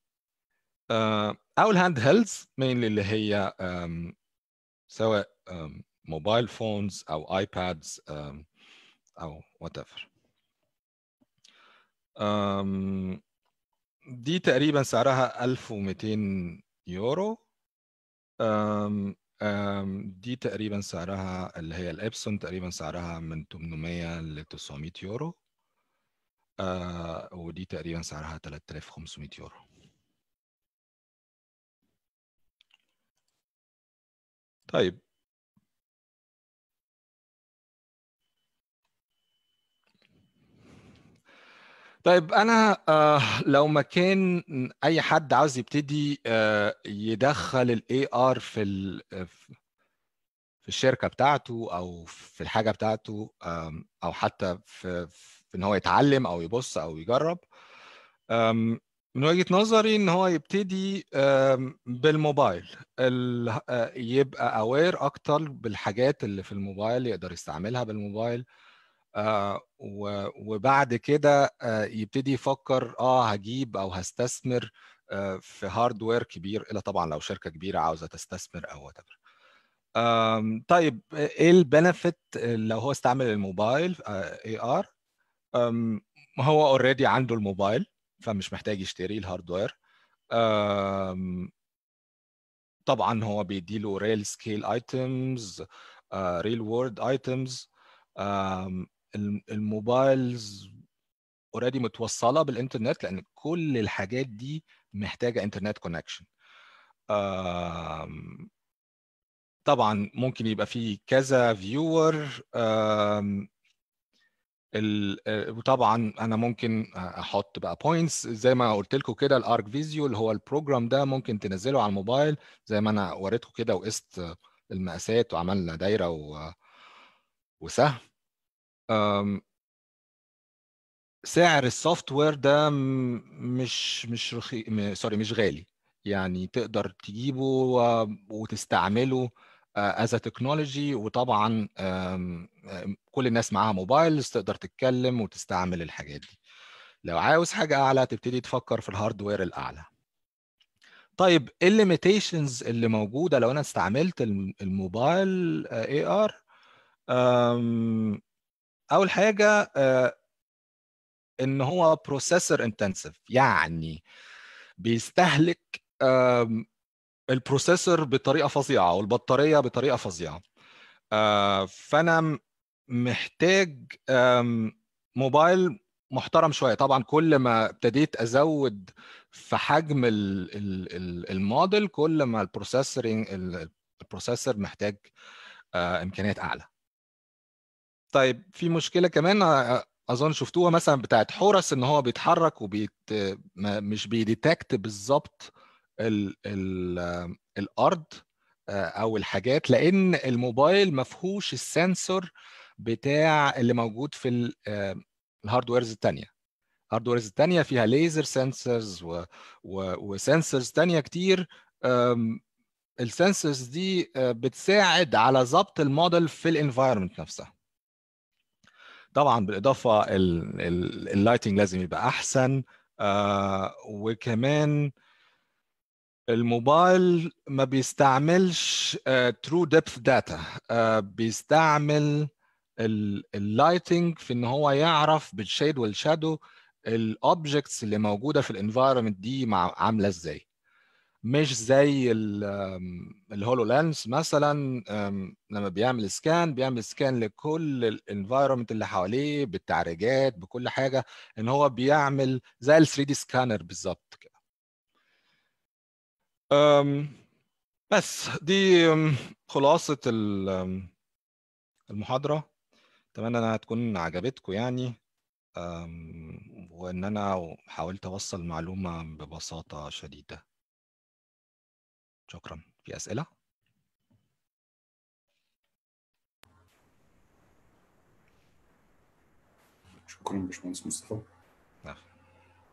أو ال hand helds مين اللي هي سواء mobile phones أو iPads أو whatever دي تقريبا سعرها 1200 يورو. دي تقريبا سعرها اللي هي الإبسون تقريبا سعرها من 800 ل 900 يورو آه ودي تقريبا سعرها 3500 يورو. طيب طيب أنا آه لو مكان أي حد عاوز يبتدي آه يدخل ال AR في في الشركة بتاعته أو في الحاجة بتاعته أو حتى في في إن هو يتعلم أو يبص أو يجرب من وجهة نظري إن هو يبتدي بالموبايل. ال- آه، يبقى aware أكتر بالحاجات اللي في الموبايل يقدر يستعملها بالموبايل. وبعد كده آه، يبتدي يفكر آه هجيب أو هستثمر آه، في hardware كبير إلا طبعا لو شركة كبيرة عاوزة تستثمر أو what طيب إيه ال benefit لو هو استعمل الموبايل AR هو already عنده الموبايل فمش محتاج يشتري ال hardware طبعا هو بيديله real scale items real world items ال mobiles already متوصلة بالإنترنت لأن كل الحاجات دي محتاجة internet connection طبعا ممكن يبقى فيه كذا viewer وطبعا أنا ممكن أحط بقى points زي ما قلت لكم كده ال Arc Visio اللي هو ال program ده ممكن تنزله على الموبايل. زي ما أنا وريتكم كده وقست المقاسات وعملنا دايرة و... وسهم. سعر ال software ده مش مش رخي sorry مش غالي. يعني تقدر تجيبه وتستعمله as technology وطبعا كل الناس معاها mobiles تقدر تتكلم وتستعمل الحاجات دي. لو عاوز حاجة أعلى تبتدي تفكر في ال hardware الأعلى. طيب إيه ال limitations اللي موجودة لو أنا استعملت الم- الموبايل AR أول حاجة آه، إن هو processor intensive يعني بيستهلك ال processor بطريقة فظيعة والبطارية بطريقة فظيعة. آه، فأنا محتاج موبايل محترم شوية. طبعا كل ما ابتديت أزود في حجم ال- ال- ال- الموديل كل ما ال processoring ال- ال processor محتاج آه، إمكانيات أعلى. طيب في مشكلة كمان أظن شفتوها مثلا بتاعت حورس إن هو بيتحرك وبيت مش بي detect بالظبط ال... ال... الأرض أو الحاجات لأن الموبايل ما فيهوش ال sensor بتاع اللي موجود في ال- ال hardwares التانية. ال hardwares التانية فيها laser sensors و... و... و sensors تانية كتير. ال sensors دي بتساعد على ضبط الموديل في ال environment نفسها. طبعا بالإضافة ال lighting لازم يبقى أحسن. آه وكمان الموبايل ما بيستعملش true depth data بيستعمل ال lighting في إن هو يعرف بال shade وال shadow ال objects اللي موجودة في ال environment دي عاملة إزاي. مش زي ال HoloLens مثلا لما بيعمل scan بيعمل scan لكل ال environment اللي حواليه بالتعريجات بكل حاجة إن هو بيعمل زي ال 3 دي سكانر بالظبط كده. بس دي خلاصة المحاضرة. أتمنى إنها تكون عجبتكم يعني. وإن أنا حاولت أوصل معلومة ببساطة شديدة. شكرا. في أسئلة؟ شكرا باشمهندس مصطفى. نعم.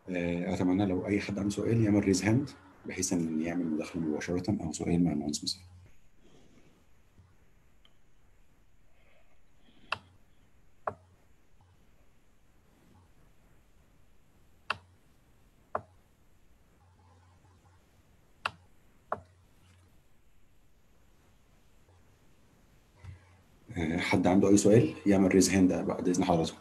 آه، أتمنى لو أي حد عنده سؤال يعمل raise hand بحيث إن يعمل مداخلة مباشرة أو سؤال مع المهندس مصطفى آه، حد عنده أي سؤال يعمل raise hand بعد إذن حضرتك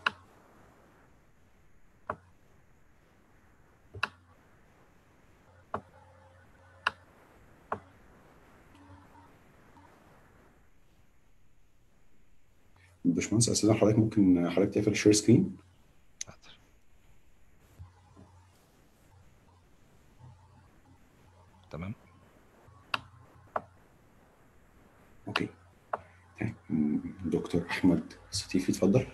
باشمهندس استاذن حضرتك ممكن حضرتك تقفل ال share screen حاضر. تمام okay طيب، م- دكتور احمد ستيفي اتفضل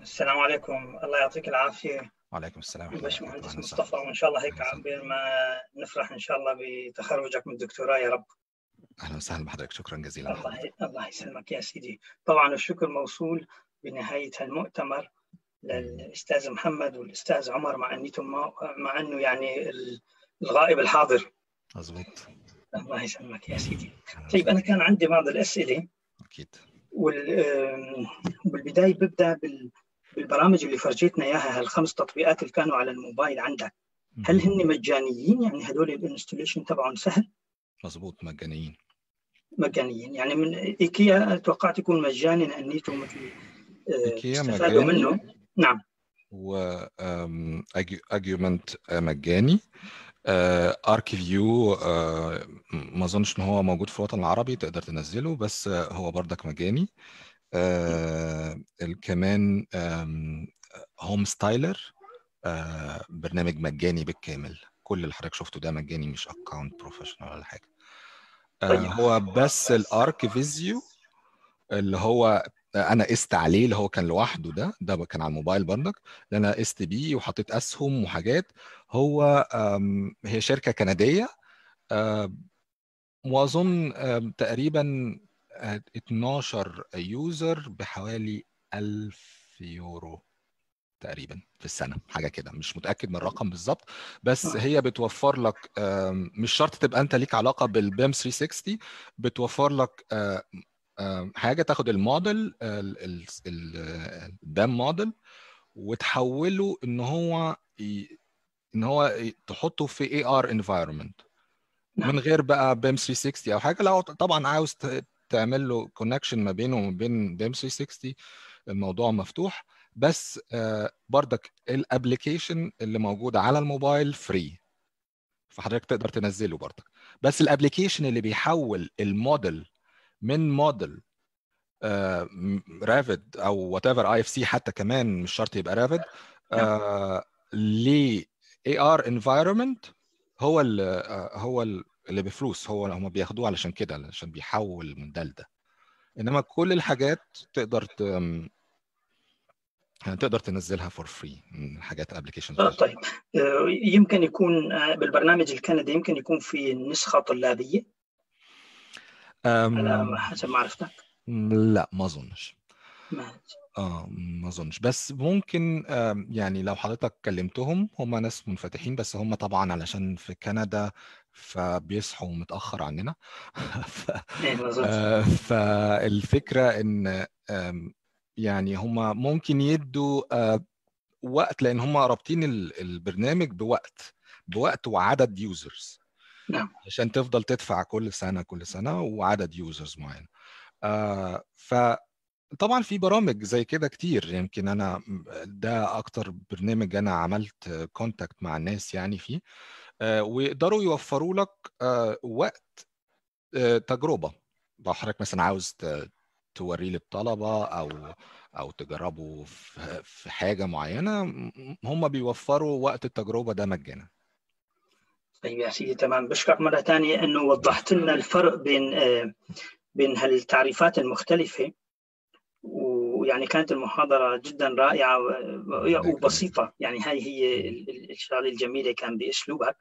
السلام عليكم. الله يعطيك العافية. وعليكم السلام ورحمة الله باشمهندس مصطفى وإن شاء الله هيك. عقبال ما نفرح إن شاء الله بتخرجك من الدكتوراه يا رب. أهلا وسهلا بحضرتك. شكرا جزيلا. الله الله يسلمك يا سيدي. طبعا الشكر موصول بنهاية المؤتمر للأستاذ محمد والأستاذ عمر مع أنيتم مع أنه يعني الغائب الحاضر. مظبوط. الله يسلمك يا سيدي. طيب. أنا كان عندي بعض الأسئلة. أكيد. وال- آم، وبالبداية ببدأ بال- بالبرامج اللي فرجيتنا إياها هالخمس تطبيقات اللي كانوا على الموبايل عندك هل هن مجانيين؟ يعني هدول ال installation تبعهم سهل؟ مظبوط مجانيين. مجانيين. يعني من إيكيا توقعت يكون مجاني لانيته مثل آه، إيكيا استفادوا مجاني. منه. نعم. و Augment مجاني. Arkio ما أظنش إن هو موجود في الوطن العربي تقدر تنزله بس آه، هو بردك مجاني. آه، كمان Homestyler برنامج مجاني بالكامل. كل اللي حضرتك شفته ده مجاني مش account professional ولا حاجة. آه، طيب. هو بس ال Arvizio اللي هو أنا قست عليه اللي هو كان لوحده ده ده كان على الموبايل برضك اللي أنا قست بيه وحطيت اسهم وحاجات. هو هي شركة كندية آم، واظن تقريبا آه، 12 user بحوالي 1000 يورو تقريبا في السنة حاجة كده مش متأكد من الرقم بالظبط بس آه. هي بتوفر لك مش شرط تبقى أنت ليك علاقة بال BIM 360 بتوفر لك آه، آه، حاجة تاخد ال model ال BIM model وتحوله إن هو إن هو تحطه في AR environment. من غير بقى BIM 360 أو حاجة لو طبعا عاوز تعمل له connection ما بينه وما بين BIM 360 الموضوع مفتوح. بس آه، بردك ال application اللي موجود على الموبايل free فحضرتك تقدر تنزله بردك بس ال application اللي بيحول الموديل من model Revit أو whatever IFC حتى كمان مش شرط يبقى Revit ل AR environment هو آه، هو اللي بفلوس هو هم بياخدوه علشان كده علشان بيحول من ده لده إنما كل الحاجات تقدر ت... يعني تقدر تنزلها for free من حاجات application آه طيب. آه، يمكن يكون آه، بالبرنامج الكندي يمكن يكون في نسخة طلابية؟ على حسب معرفتك. لا ما أظنش. ما آه ما أظنش. بس ممكن يعني لو حضرتك كلمتهم هم ناس منفتحين بس هم طبعا علشان في كندا فبيصحوا متأخر عننا. ف... إيه،. آه، فالفكرة إن يعني هم ممكن يدوا آه، وقت لأن هم رابطين ال- البرنامج بوقت بوقت وعدد users نعم. عشان تفضل تدفع كل سنة كل سنة وعدد users معين آه ف طبعا في برامج زي كده كتير. يمكن أنا ده أكتر برنامج أنا عملت كونتاكت مع الناس يعني فيه. ويقدروا يوفروا لك آه، وقت آه، تجربة. لو حضرتك مثلا عاوز توريه للطلبة أو أو تجربوا في في حاجة معينة م- هم بيوفروا وقت التجربة ده مجانا. طيب يا سيدي تمام. بشكرك مرة ثانية. أنه وضحت لنا الفرق بين آه، بين هالتعريفات المختلفة ويعني كانت المحاضرة جدا رائعة وبسيطة. يعني هاي هي ال- ال- الشغلة الجميلة كان بأسلوبك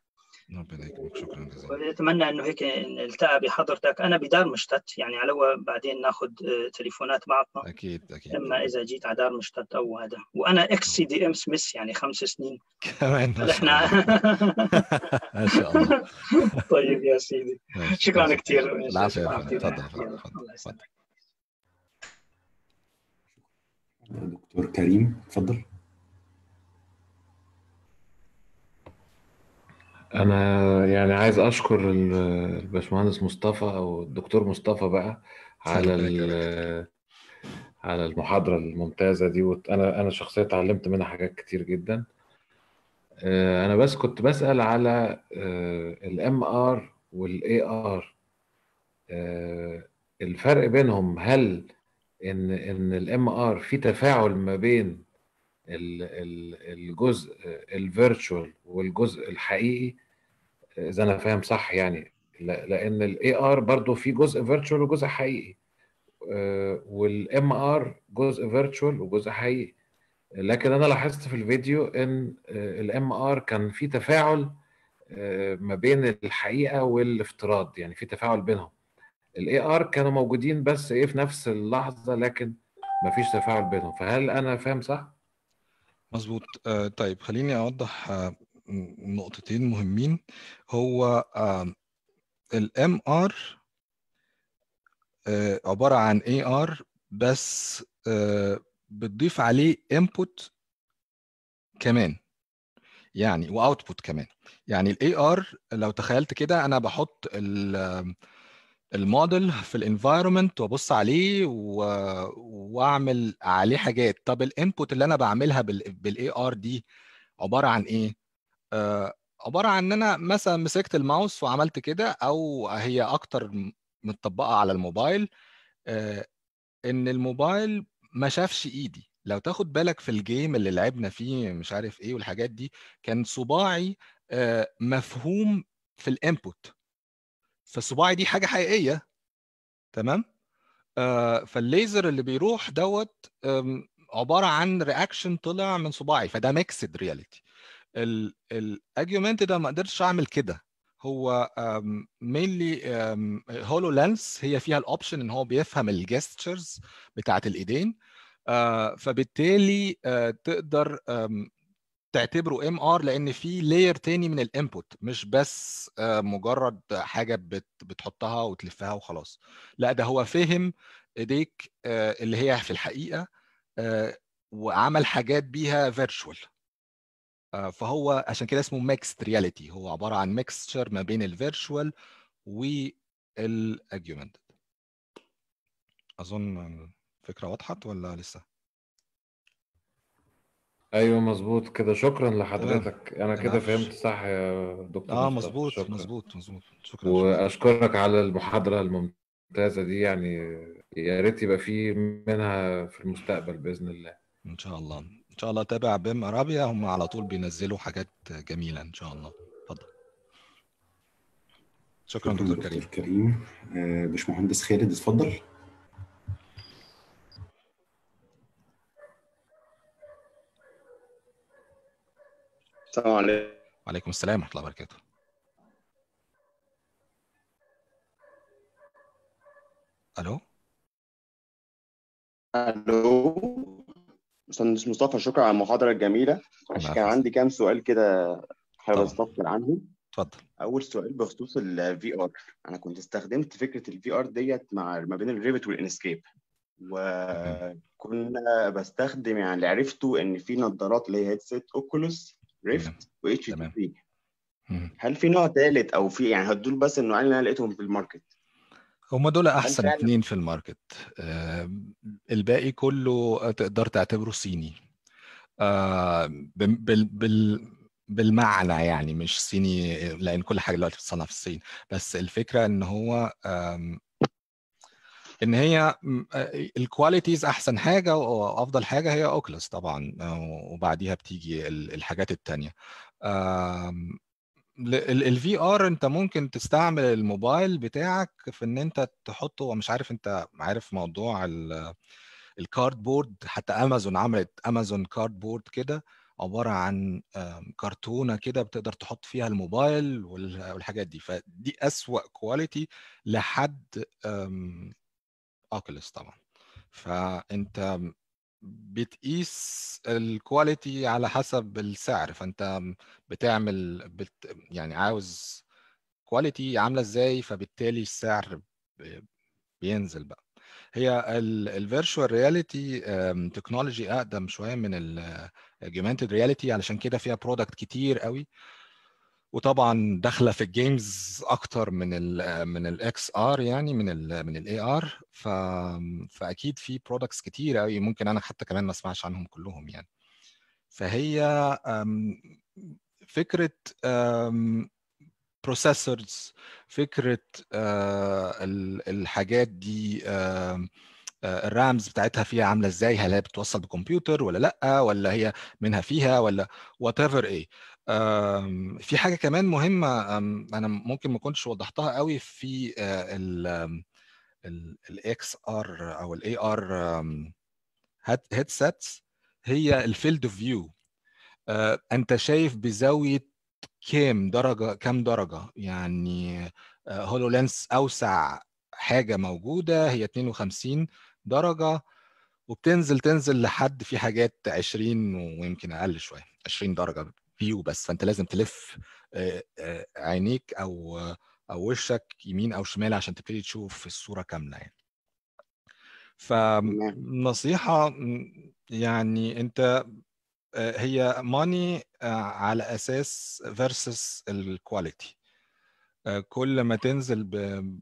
ربنا يكرمك. شكرا جزيلا. وأتمنى أنه هيك نلتقى بحضرتك. أنا بدار مشتت. يعني على بعدين ناخذ آه، تليفونات بعضنا. أكيد أكيد. أما إذا جيت على دار مشتت أو هذا. وأنا إكس سي دي ام سميث يعني خمس سنين. كمان ما شاء إحنا الله. ما شاء الله. طيب يا سيدي. شكرا كثير العفو يا شكراً فندم. كثير. اتفضل، اتفضل، يلا، اتفضل، الله يسلمك. دكتور كريم اتفضل. أنا يعني عايز أشكر ال- الباشمهندس مصطفى أو الدكتور مصطفى بقى على على المحاضرة الممتازة دي وأنا أنا شخصيا اتعلمت منها حاجات كتير جدا. آه، أنا بس كنت بسأل على ال MR وال AR الفرق بينهم هل إن إن ال MR في تفاعل ما بين ال- ال- الجزء ال virtual والجزء الحقيقي إذا أنا فاهم صح يعني. لا- لأن ال AR برضه في جزء virtual وجزء حقيقي. وال MR جزء virtual وجزء حقيقي. لكن أنا لاحظت في الفيديو إن ال MR كان في تفاعل آه، ما بين الحقيقة والإفتراض. يعني في تفاعل بينهم. ال AR كانوا موجودين بس إيه في نفس اللحظة لكن ما فيش تفاعل بينهم. فهل أنا فاهم صح؟ مظبوط. آه، طيب خليني أوضح آه، نقطتين مهمين. هو ال MR عبارة عن AR بس آه، بتضيف عليه input كمان. يعني و output كمان. يعني ال AR لو تخيلت كده أنا بحط ال- الموديل في ال environment وأبص عليه و- وأعمل عليه حاجات. طب ال input اللي أنا بعملها بال AR دي عبارة عن إيه؟ آه، عبارة عن إن أنا مثلا مسكت الماوس وعملت كده أو هي أكتر متطبقة على الموبايل. آه، إن الموبايل ما شافش إيدي. لو تاخد بالك في ال game اللي لعبنا فيه مش عارف إيه والحاجات دي كان صباعي آه، مفهوم في ال input فصباعي دي حاجة حقيقية تمام؟ آه، فالليزر اللي بيروح دوت عبارة عن reaction طلع من صباعي فده mixed reality ال augmented ده ما قدرتش أعمل كده. هو mainly HoloLens هي فيها ال option إن هو بيفهم ال gestures بتاعت الإيدين. آه، فبالتالي آه، تقدر تعتبره MR لأن في layer تاني من ال input مش بس آه، مجرد حاجة بت بتحطها وتلفها وخلاص. لا ده هو فهم إيديك آه، اللي هي في الحقيقة آه، وعمل حاجات بيها virtual فهو عشان كده اسمه mixed reality هو عبارة عن mixture ما بين ال virtual وال augmented أظن الفكرة وضحت ولا لسه؟ أيوه مظبوط كده. شكرا لحضرتك. أنا كده العفو. فهمت صح يا دكتور آه مصطفى. مظبوط شكرا. مظبوط مظبوط شكرا شكرا. وأشكرك على المحاضرة الممتازة دي. يعني يا ريت يبقى في منها في المستقبل بإذن الله. إن شاء الله. إن شاء الله تابع بيم ارابيا هم على طول بينزلوا حاجات جميلة إن شاء الله. اتفضل. شكرا دكتور كريم. كريم. آه، باشمهندس خالد اتفضل. السلام عليكم. وعليكم السلام ورحمة الله وبركاته. ألو؟ ألو؟ باشمهندس مصطفى شكرا على المحاضرة الجميلة. عشان كان. عندي كام سؤال كده حابب. أستفسر عنهم اتفضل. أول سؤال بخصوص ال VR أنا كنت استخدمت فكرة ال VR ديت مع ما بين ال Revit وال Enscape وكنا بستخدم يعني اللي عرفته إن في نظارات اللي هي headset Oculus Rift و HTC. هل في نوع ثالث أو في يعني هدول بس النوعين اللي أنا لقيتهم في ال market؟ هم دول أحسن؟ اتنين في ال market. آه، الباقي كله تقدر تعتبره صيني. آه، بال بال بال بالمعنى يعني مش صيني لأن كل حاجة دلوقتي بتتصنع في الصين. بس الفكرة إن هو إن هي ال qualities أحسن حاجة وأفضل حاجة هي Oculus طبعا آه، وبعديها بتيجي ال- الحاجات التانية. ال VR أنت ممكن تستعمل الموبايل بتاعك في إن أنت تحطه مش عارف أنت عارف موضوع ال cardboard حتى امازون عملت Amazon cardboard كده عبارة عن كرتونة كده بتقدر تحط فيها الموبايل وال- والحاجات دي. فدي أسوأ quality لحد Oculus طبعا. فأنت بتقيس ال quality على حسب السعر فأنت بتعمل بت يعني عاوز quality عاملة إزاي فبالتالي السعر بينزل بقى. هي ال virtual reality technology أقدم شوية من ال augmented reality علشان كده فيها product كتير قوي. وطبعا داخلة في ال games أكتر من ال من ال XR يعني من ال من ال AR فأكيد في products كتير قوي ممكن أنا حتى كمان ما أسمعش عنهم كلهم يعني. فهي فكرة processors فكرة ال- الحاجات دي ال RAMs بتاعتها فيها عاملة إزاي؟ هل هي بتوصل بكمبيوتر ولا لأ؟ ولا هي منها فيها؟ ولا whatever إيه. آم، في حاجة كمان مهمة آم، أنا ممكن ما كنتش وضحتها قوي في ال XR أو ال AR headsets هي ال field of view أنت شايف بزاوية كام درجة كام درجة؟ يعني HoloLens أوسع حاجة موجودة هي 52 درجة وبتنزل تنزل لحد في حاجات 20 ويمكن أقل شوية 20 درجة view بس فأنت لازم تلف عينيك أو أو وشك يمين أو شمال عشان تبتدي تشوف الصورة كاملة يعني. فنصيحة يعني أنت هي money على أساس versus ال quality كل ما تنزل ب-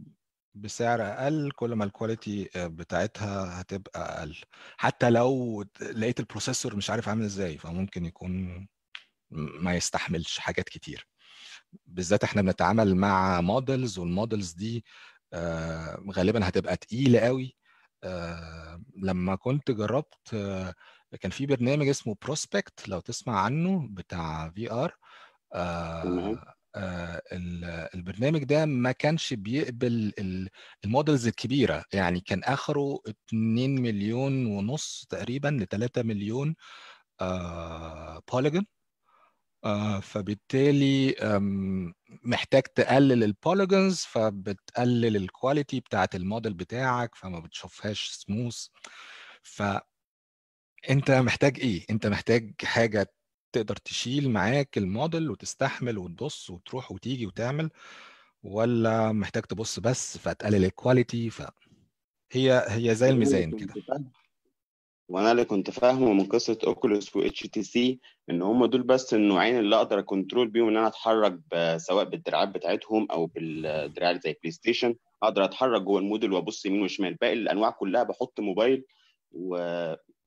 بسعر أقل كل ما ال quality بتاعتها هتبقى أقل. حتى لو لقيت ال processor مش عارف عامل إزاي فممكن يكون ما يستحملش حاجات كتير. بالذات إحنا بنتعامل مع models وال models دي آه، غالبا هتبقى تقيلة قوي. آه، لما كنت جربت آه، كان في برنامج اسمه Prospect لو تسمع عنه بتاع VR. البرنامج ده ما كانش بيقبل ال- models الكبيرة. يعني كان آخره 2 مليون ونص تقريبا ل 3 مليون polygon فبالتالي آم، محتاج تقلل ال polygons فبتقلل ال quality بتاعت الموديل بتاعك فما بتشوفهاش سموث فانت محتاج إيه؟ انت محتاج حاجة تقدر تشيل معاك الموديل وتستحمل وتبص وتروح وتيجي وتعمل ولا محتاج تبص بس فتقلل ال quality فهي هي زي الميزان كده. وأنا اللي كنت فاهمه من قصة Oculus و HTC ان هم دول بس النوعين اللي أقدر أ control بيهم إن أنا أتحرك سواء بالدراعات بتاعتهم أو بالدراع زي PlayStation أقدر أتحرك جوه الموديل وأبص يمين وشمال. باقي الأنواع كلها بحط موبايل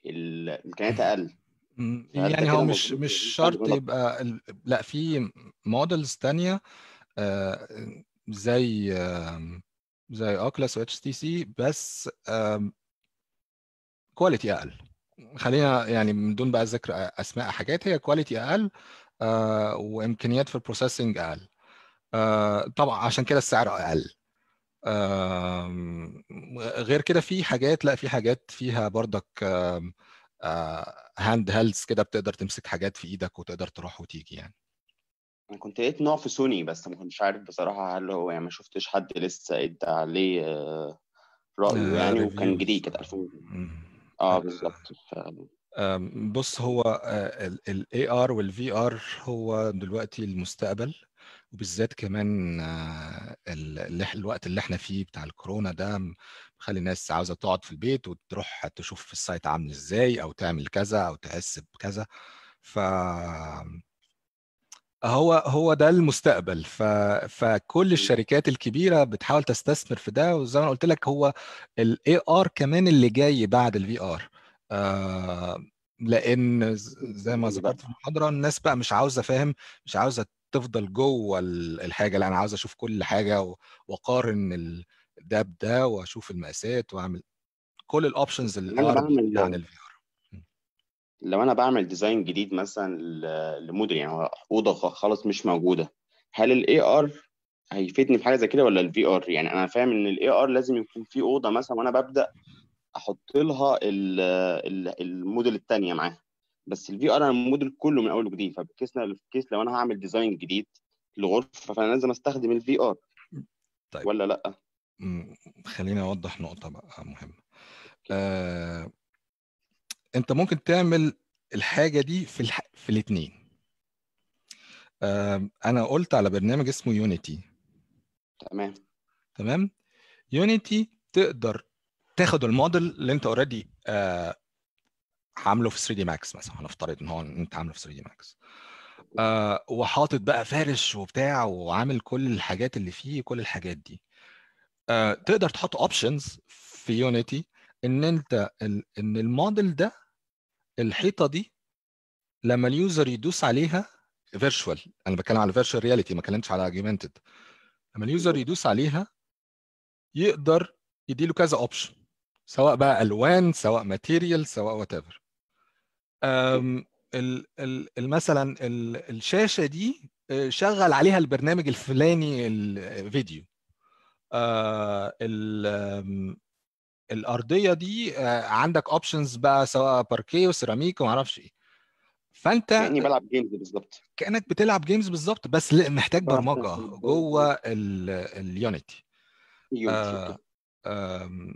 والامكانيات أقل. يعني هو مش مش شرط؟ يبقى ال- لا في models تانية آه، زي زي Oculus و HTC بس quality أقل. خلينا يعني من دون بقى ذكر أسماء حاجات هي quality أقل آه، وإمكانيات في ال processing أقل. آه، طبعا عشان كده السعر أقل. آم، غير كده في حاجات لا في حاجات فيها برضك handhelds كده بتقدر تمسك حاجات في إيدك وتقدر تروح وتيجي يعني. أنا كنت لقيت نوع في سوني بس ما كنتش عارف بصراحة هل هو يعني ما شفتش حد لسه ادى عليه آه، رأيه يعني وكان جديد كانت 2000 آه بالظبط بص هو ال AR وال VR هو دلوقتي المستقبل وبالذات كمان آه، ال- ال- الوقت اللي إحنا فيه بتاع الكورونا ده مخلي الناس عاوزة تقعد في البيت وتروح تشوف في ال site عامل إزاي أو تعمل كذا أو تحس بكذا. ف هو هو ده المستقبل. ف... فكل الشركات الكبيرة بتحاول تستثمر في ده وزي ما أنا قلت لك هو ال AR كمان اللي جاي بعد ال VR آه لأن زي ما اللي ذكرت في المحاضرة الناس بقى مش عاوزة فاهم مش عاوزة تفضل جوه ال- الحاجة لأ أنا عاوز أشوف كل حاجة وأقارن ال- ده بده وأشوف المقاسات وأعمل كل ال options أنا الاقرب بعمل عن ال VR لو أنا بعمل design جديد مثلا لموديل يعني أوضة خ- خلاص مش موجودة هل ال AR هيفيدني في حاجة زي كده ولا ال VR يعني أنا فاهم إن ال AR لازم يكون في أوضة مثلا وأنا ببدأ أحط لها ال- ال- الموديل الثانية معاها. بس ال VR أنا الموديل كله من أول وجديد فب case في case لو أنا هعمل design جديد لغرفة فأنا لازم أستخدم ال VR طيب. ولا لأ؟ خليني أوضح نقطة بقى مهمة. آه، انت ممكن تعمل الحاجة دي في الح... في الاثنين أنا قلت على برنامج اسمه Unity تمام. تمام؟ Unity تقدر تاخد الموديل اللي انت already عامله في 3D Max مثلا. هنفترض ان هو انت عامله في 3D Max آه وحاطط بقى فرش وبتاع وعامل كل الحاجات اللي فيه كل الحاجات دي. آه تقدر تحط options في Unity إن أنت ال... إن الموديل ده الحيطة دي لما ال user يدوس عليها virtual أنا بتكلم على virtual reality ما اتكلمتش على augmented لما ال user يدوس عليها يقدر يديله كذا option سواء بقى ألوان سواء material سواء whatever مثلا ال- الشاشة دي آه، شغل عليها البرنامج الفلاني الفيديو آه، الأرضية دي آه، عندك options بقى سواء باركيه وسيراميك وما أعرفش إيه. فأنت كأني بلعب games بالظبط. كأنك بتلعب games بالظبط بس محتاج آه، برمجة. جوه ال Unity Unity okay.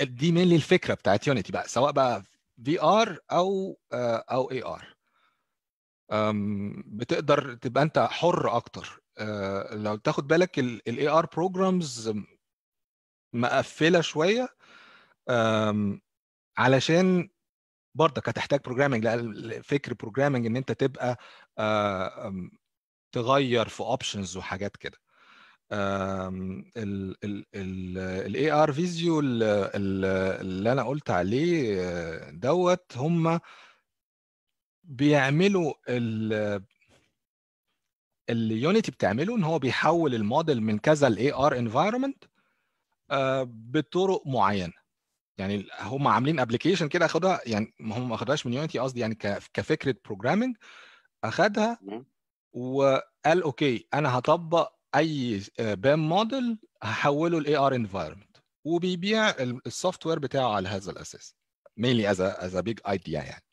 دي مين الفكرة بتاعت Unity بقى سواء بقى VR أو آه، أو AR بتقدر تبقى أنت حر أكتر. آه، لو تاخد بالك ال AR programs مقفلة شوية علشان برضك هتحتاج programming فكر programming إن أنت تبقى آه، تغير في options وحاجات كده. ال AR فيزيو اللي أنا قلت عليه آه، دوت هم بيعملوا ال ال Unity بتعمله إن هو بيحول الموديل من كذا ل AR environment بطرق معينة. يعني هم عاملين application كده أخدها يعني هم ما أخدهاش من Unity قصدي يعني كفكرة programming أخدها وقال okay أنا هطبق أي BIM model هحوله ل AR environment وبيبيع ال software بتاعه على هذا الأساس mainly as a as a big idea يعني.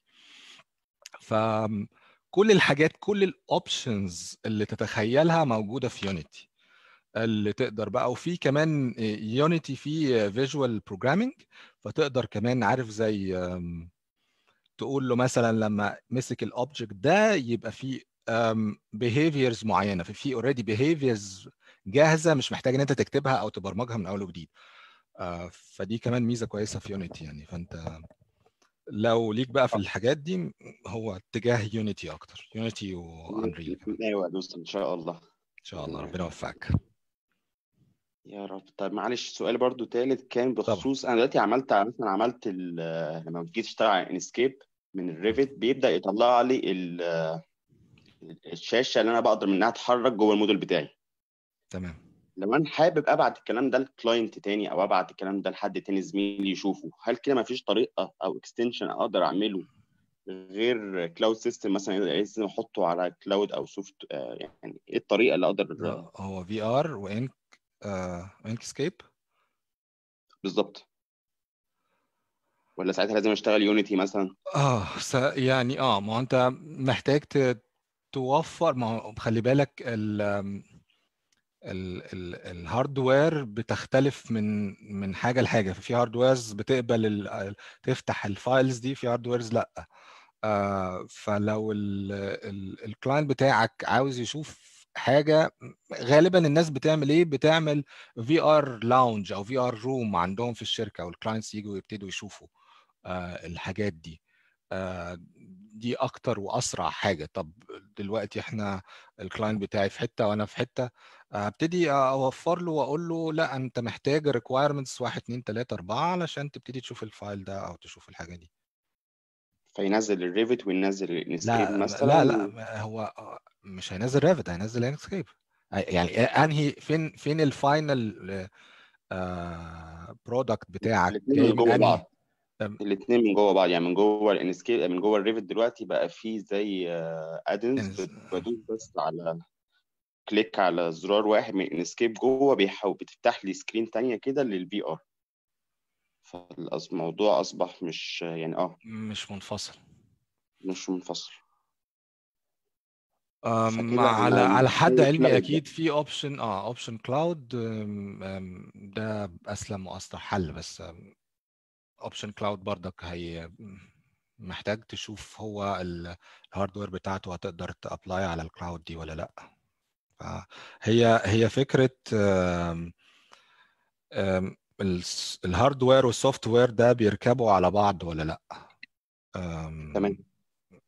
فكل الحاجات كل ال options اللي تتخيلها موجودة في Unity اللي تقدر بقى وفي كمان Unity فيه visual programming فتقدر كمان عارف زي تقول له مثلا لما مسك ال object ده يبقى فيه behaviors معينة في already behaviors جاهزة مش محتاج إن أنت تكتبها أو تبرمجها من أول وجديد. آه، فدي كمان ميزة كويسة في Unity يعني. فأنت لو ليك بقى في الحاجات دي هو اتجاه Unity أكتر. Unity و Unreal أيوه دوست إن شاء الله. إن شاء الله ربنا يوفقك. يا رب. طيب معلش سؤال برضو تالت كان بخصوص أنا دلوقتي عملت مثلا عملت ال- لما جيت أشتغل على Enscape من ال Revit بيبدأ يطلع لي ال- الشاشة اللي أنا بقدر منها أتحرك جوه الموديل بتاعي. تمام. لو أنا حابب أبعت الكلام ده ل client تاني أو أبعت الكلام ده لحد تاني زميلي يشوفه هل كده مفيش طريقة أو extension أقدر أعمله غير cloud system مثلا لازم أحطه على cloud أو soft يعني إيه الطريقة اللي أقدر هو VR وانك Enscape بالظبط. ولا ساعتها لازم اشتغل Unity مثلا؟ آه س- يعني آه ما أنت محتاج ت- توفر ما هو خلي بالك ال ال ال ال hardware بتختلف من من حاجة لحاجة. في hardwares بتقبل ال- تفتح ال files دي في hardwares لأ. آه فلو ال client بتاعك عاوز يشوف حاجة غالبا الناس بتعمل إيه؟ بتعمل VR lounge أو VR room عندهم في الشركة وال clients يجوا يبتدوا يشوفوا آه الحاجات دي. آه دي أكتر وأسرع حاجة. طب دلوقتي إحنا ال client بتاعي في حتة وأنا في حتة ابتدي offer له وأقول له لأ أنت محتاج requirements 1 2 3 4 علشان تبتدي تشوف ال file ده أو تشوف الحاجة دي. فينزل ال Revit وينزل ال Enscape لا مثلا لا لا هو مش هينزل Revit هينزل Enscape يعني أنهي فين فين ال final product بتاعك؟ الاثنين جاي من من جوه بعض. الاثنين من جوه بعض. يعني من جوه ال Enscape من جوه ال Revit دلوقتي بقى فيه زي add-ins إنس- بدوس بس على click على زرار واحد من Enscape جوه بيحاول بتفتح لي screen تانية كده لل VR فالموضوع أصبح مش يعني آه. مش منفصل. مش منفصل. على على حد علمي أكيد في option آه option cloud ده أسلم واسرع حل بس option cloud برضك هي محتاج تشوف هو ال- ال hardware بتاعته هتقدر ت apply على ال cloud دي ولا لأ. هي هي فكرة ال hardware وال software ده بيركبوا على بعض ولا لأ؟ تمام.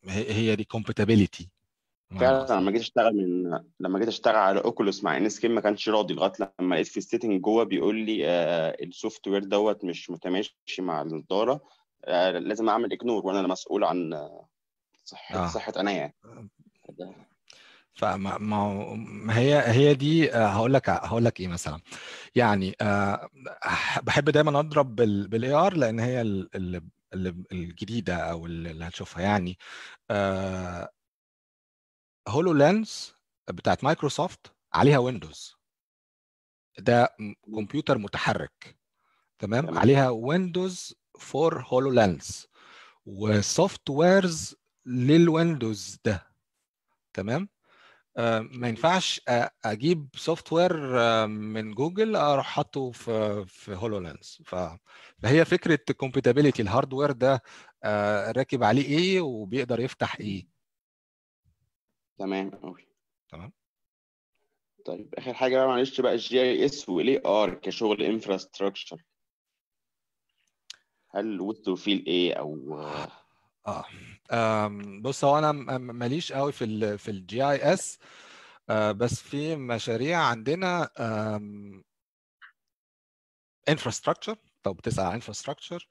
هي دي بمعنى فعلا. لما جيت أشتغل من لما جيت أشتغل على Oculus مع Enscape ما كانش راضي لغاية لما لقيت في ال setting جوه بيقول لي آه ال software دوت مش متماشي مع الإدارة آه لازم أعمل ignore وأنا المسؤول عن آه، صحة آه. صحة أنا يعني فما ما هي هي دي آه، هقول لك هقول لك إيه مثلا يعني آه، بحب دايما أضرب بال AR لأن هي ال- ال- ال- الجديدة أو اللي هتشوفها يعني HoloLens بتاعت مايكروسوفت عليها Windows ده كمبيوتر متحرك. تمام. عليها Windows for HoloLens و softwares لل Windows ده. تمام؟ آه، ما ينفعش آه، أجيب software من جوجل أروح حاطه في في HoloLens فهي فكرة ال compatibility ال hardware ده آه، راكب عليه إيه وبيقدر يفتح إيه. تمام قوي تمام. طيب آخر حاجة بقى معلش بقى ال GIS وال AR كشغل infrastructure هل وصلوا فيه لايه أو آه، آه بص هو أنا ماليش قوي في ال في ال GIS بس في مشاريع عندنا infrastructure لو بتسأل عن infrastructure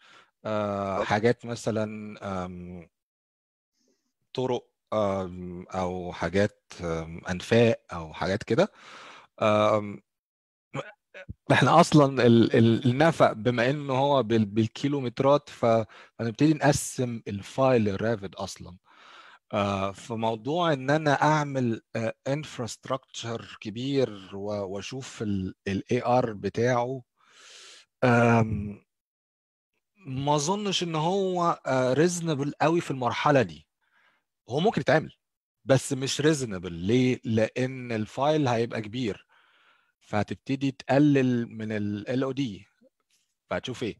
حاجات مثلا طرق أو حاجات أنفاق أو حاجات كده. إحنا أصلا ال- ال- النفق بما إنه هو بال- بالكيلومترات ف- فنبتدي نقسم ال file ال Revit أصلا. آه، فموضوع إن أنا أعمل infrastructure كبير و- وأشوف ال AR بتاعه. ما أظنش إن هو reasonable قوي في المرحلة دي. هو ممكن يتعمل بس مش reasonable ليه؟ لأن ال file هيبقى كبير فهتبتدي تقلل من ال LOD فهتشوف إيه؟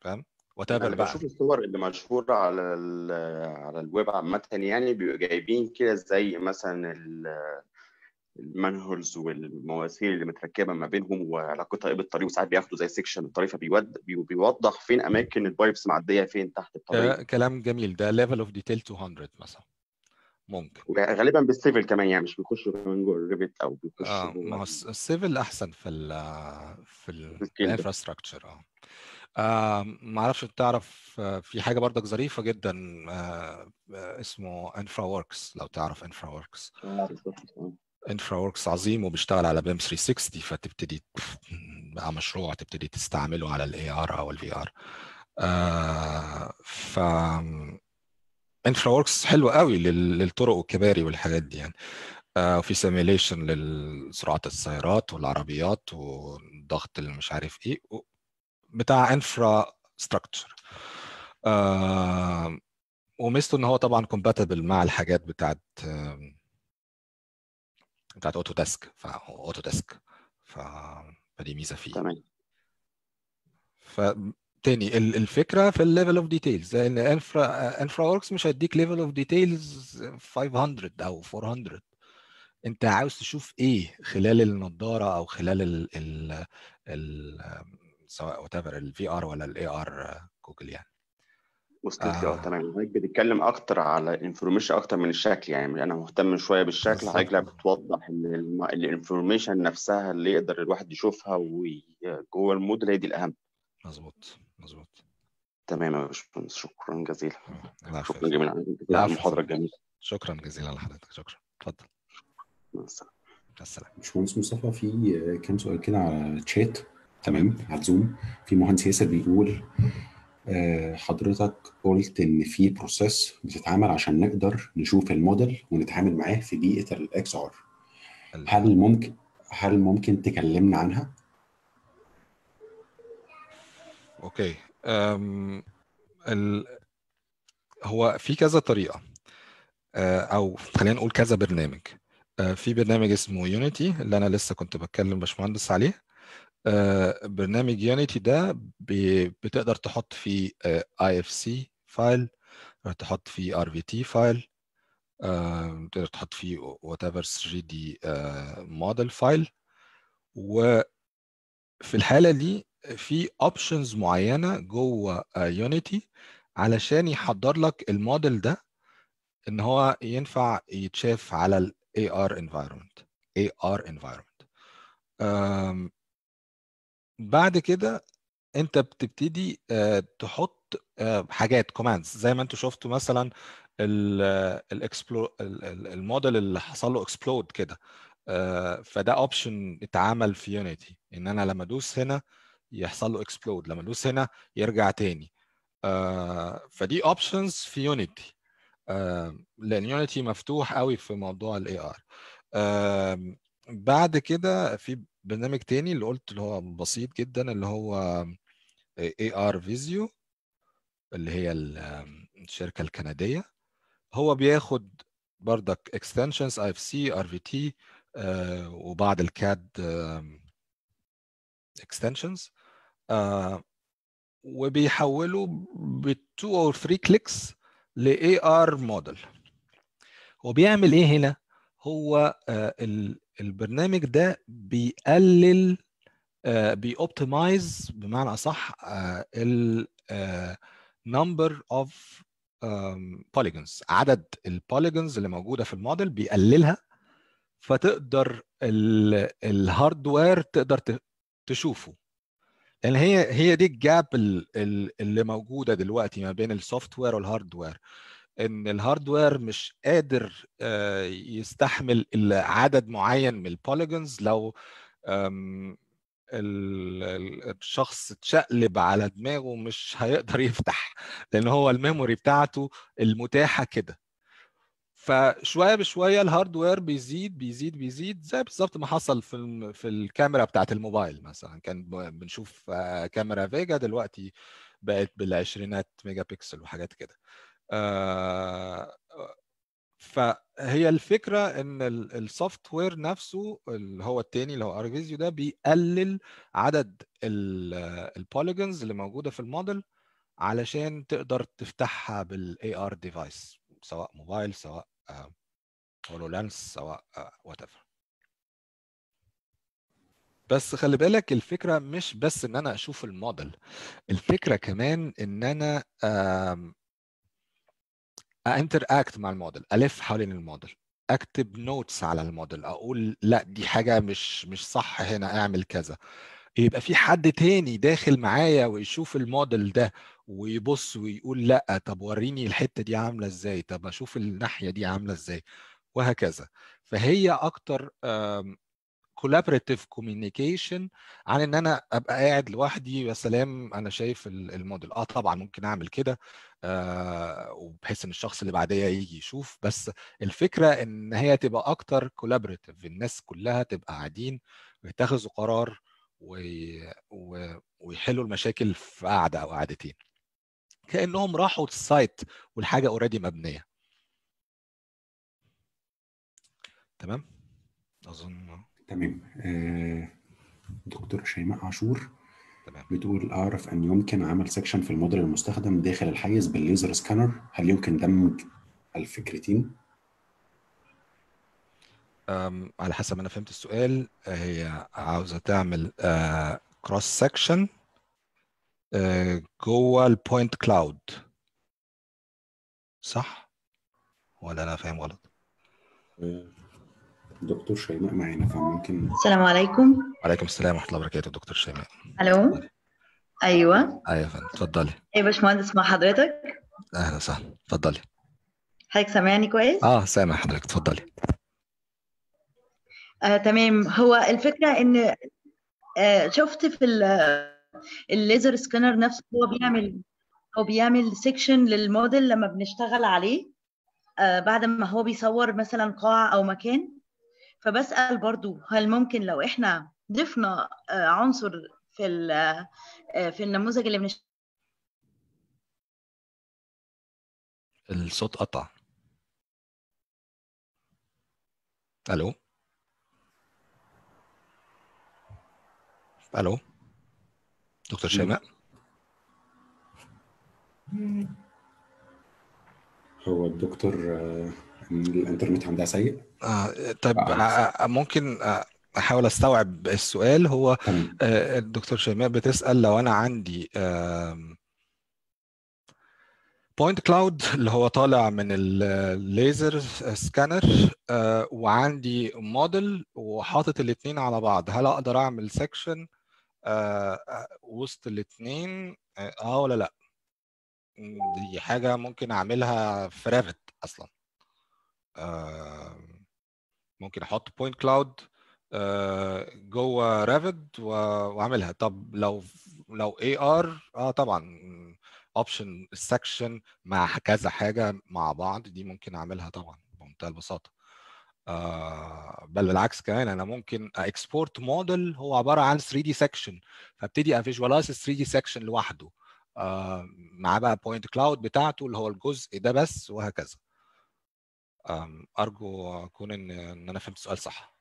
فاهم؟ whatever بقى. بشوف الصور اللي مشهورة على ال على الويب عامة يعني بيبقوا جايبين كده زي مثلا ال manholes والمواسير اللي متركبة ما بينهم وعلاقتها إيه بالطريق وساعات بياخدوا زي section الطريق فبيود بي- بيوضح فين أماكن ال pipes معدية فين تحت الطريق. كلام جميل. ده level of detail 200 مثلا. ممكن. وغالبا بال Civil كمان يعني مش بيخشوا كمان جوه ال Revit أو بيخشوا آه ما هو ال Civil أحسن في ال في. ال infrastructure آه. آه، ما أعرفش تعرف آه، في حاجة برضك ظريفة جدا آه، اسمه InfraWorks لو تعرف InfraWorks. InfraWorks عظيم وبيشتغل على BIM 360 فتبتدي بقى مشروع تبتدي تستعمله على ال AR أو ال VR ف InfraWorks حلو قوي لل- للطرق والكباري والحاجات دي يعني. آه، وفي simulation لسرعة السيارات والعربيات اللي مش عارف إيه بتاع infrastructure وميزته إن هو طبعا compatible مع الحاجات بتاعت آم، بتاعت Autodesk فهو Autodesk. فدي ميزة فيه. تمام. فتاني ال- الفكرة في ال level of details لأن Infra InfraWorks مش هيديك level of details 500 أو 400 أنت عاوز تشوف إيه خلال النضارة أو خلال ال ال ال سواء whatever ال VR ولا ال AR goggle يعني. وصلت لي آه. آه. تمام. حضرتك بتتكلم أكتر على information أكتر من الشكل يعني أنا مهتم شوية بالشكل حضرتك لا بالظبط. بتوضح ان ال information نفسها اللي يقدر الواحد يشوفها وجوه الموديل هي دي الأهم. مظبوط. مظبوط. تمام يا باشمهندس. شكرا جزيلا. العفو يا شكرا جميلا. على العفو. المحاضره الجميله شكرا جزيلا لحضرتك. شكرا. اتفضل. مع السلامة. مع السلامة. باشمهندس مصطفى في كام سؤال كده على تشات تمام. على ال Zoom في مهندس ياسر بيقول حضرتك قلت إن في process بتتعمل عشان نقدر نشوف الموديل ونتعامل معاه في بيئة ال XR هل ممكن هل ممكن تكلمنا عنها؟ okay. أم... ال... هو في كذا طريقة. آه، أو خلينا نقول كذا برنامج. آه، في برنامج اسمه يونيتي اللي أنا لسه كنت بتكلم باشمهندس عليه. آه، برنامج يونيتي ده بتقدر تحط فيه IFC file تحط فيه RVT file تقدر تحط فيه whatever 3D model file وفي الحالة دي في options معينة جوه يونيتي علشان يحضر لك الموديل ده إن هو ينفع يتشاف على ال AR environment AR environment. بعد كده انت بتبتدي آه، تحط آه، حاجات commands زي ما أنتوا شفتوا مثلا ال explo ال model اللي حصل له explode كده. آه، فده option اتعمل في يونيتي إن أنا لما أدوس هنا يحصل له explode لما أدوس هنا يرجع تاني. آه، فدي options في يونيتي لأن يونيتي مفتوح قوي في موضوع ال AR بعد كده في برنامج تاني اللي قلت اللي هو بسيط جدا اللي هو Arvizio اللي هي الشركة الكندية. هو بياخد بردك اكستنشنز اي اف سي ار في تي وبعض ال CAD extensions وبيحوله ب 2 أو 3 clicks ل AR model هو بيعمل إيه هنا؟ هو آه، البرنامج ده بيقلل بي optimize بمعنى أصح ال number of polygons عدد ال polygons اللي موجودة في الموديل بيقللها فتقدر ال hardware تقدر تشوفه. لأن هي هي دي ال gap ال- ال- اللي موجودة دلوقتي ما بين ال software وال hardware إن ال hardware مش قادر آه، يستحمل عدد معين من ال polygons لو الشخص اتشقلب على دماغه مش هيقدر يفتح لأن هو ال memory بتاعته المتاحة كده. فشوية بشوية ال hardware بيزيد بيزيد بيزيد زي بالظبط ما حصل في في الكاميرا بتاعت الموبايل مثلا. كان بنشوف آه، كاميرا VGA دلوقتي بقت بالعشرينات ميجا بكسل وحاجات كده. فهي الفكرة إن ال software نفسه اللي هو التاني اللي هو Arvizio ده بيقلل عدد ال polygons اللي موجودة في الموديل علشان تقدر تفتحها بال AR device سواء موبايل سواء HoloLens سواء whatever بس خلي بالك الفكرة مش بس إن أنا أشوف الموديل الفكرة كمان إن أنا interact مع الموديل ألف حوالين الموديل أكتب notes على الموديل أقول لأ دي حاجة مش مش صح هنا أعمل كذا. يبقى في حد تاني داخل معايا ويشوف الموديل ده ويبص ويقول لأ طب وريني الحتة دي عاملة إزاي طب أشوف الناحية دي عاملة إزاي وهكذا. فهي أكتر collaborative communication عن إن أنا أبقى قاعد لوحدي يا سلام أنا شايف الموديل. آه طبعا ممكن أعمل كده آه وبحيث إن الشخص اللي بعديا يجي يشوف. بس الفكرة إن هي تبقى أكتر collaborative الناس كلها تبقى قاعدين ويتخذوا قرار. ويحلوا المشاكل في قعدة أو قعدتين. كأنهم راحوا ال site والحاجة already مبنية. تمام؟ أظن تمام. آه، دكتور شيماء عاشور تمام. بتقول أعرف أن يمكن عمل section في الموديل المستخدم داخل الحيز بال laser scanner. هل يمكن دمج الفكرتين؟ أم، على حسب ما أنا فهمت السؤال آه، هي عاوزة تعمل cross section جوه ال point cloud صح؟ ولا أنا فاهم غلط؟ آه، دكتور شيماء معانا فممكن السلام عليكم. وعليكم السلام ورحمة الله وبركاته دكتور شيماء. ألو؟ أيوه. أيوه يا فندم اتفضلي. إيه باشمهندس مع حضرتك؟ أهلا وسهلا اتفضلي. حضرتك سامعني كويس؟ آه سامع حضرتك اتفضلي. آه تمام. هو الفكرة إن آه شفت في ال- ال laser scanner نفسه هو بيعمل هو بيعمل section لل model لما بنشتغل عليه آه بعد ما هو بيصور مثلا قاعة أو مكان فبسأل برضو هل ممكن لو إحنا ضفنا آه عنصر في ال- آه في النموذج اللي بنشتغل الصوت قطع. ألو؟ ألو؟ دكتور شيماء هو الدكتور آه، إن الإنترنت عندها سيء؟ آه طيب آه. آه، ممكن آه، أحاول أستوعب السؤال. هو آه، الدكتور شيماء بتسأل لو أنا عندي point cloud اللي هو طالع من ال laser scanner وعندي موديل وحاطط الاثنين على بعض هل أقدر أعمل section وسط الاثنين آه ولا لأ؟ دي حاجة ممكن أعملها في Revit أصلا. آه، ممكن أحط point cloud جوه Revit وأعملها. طب لو لو AR آه طبعا option ال section مع كذا حاجة مع بعض دي ممكن أعملها طبعا بمنتهى البساطة. آه بل بالعكس كمان أنا ممكن export model هو عبارة عن 3D section فابتدي أ visualize 3D section لوحده. آه مع بقى point cloud بتاعته اللي هو الجزء ده بس وهكذا. أرجو أكون إن إن أنا فهمت السؤال صح.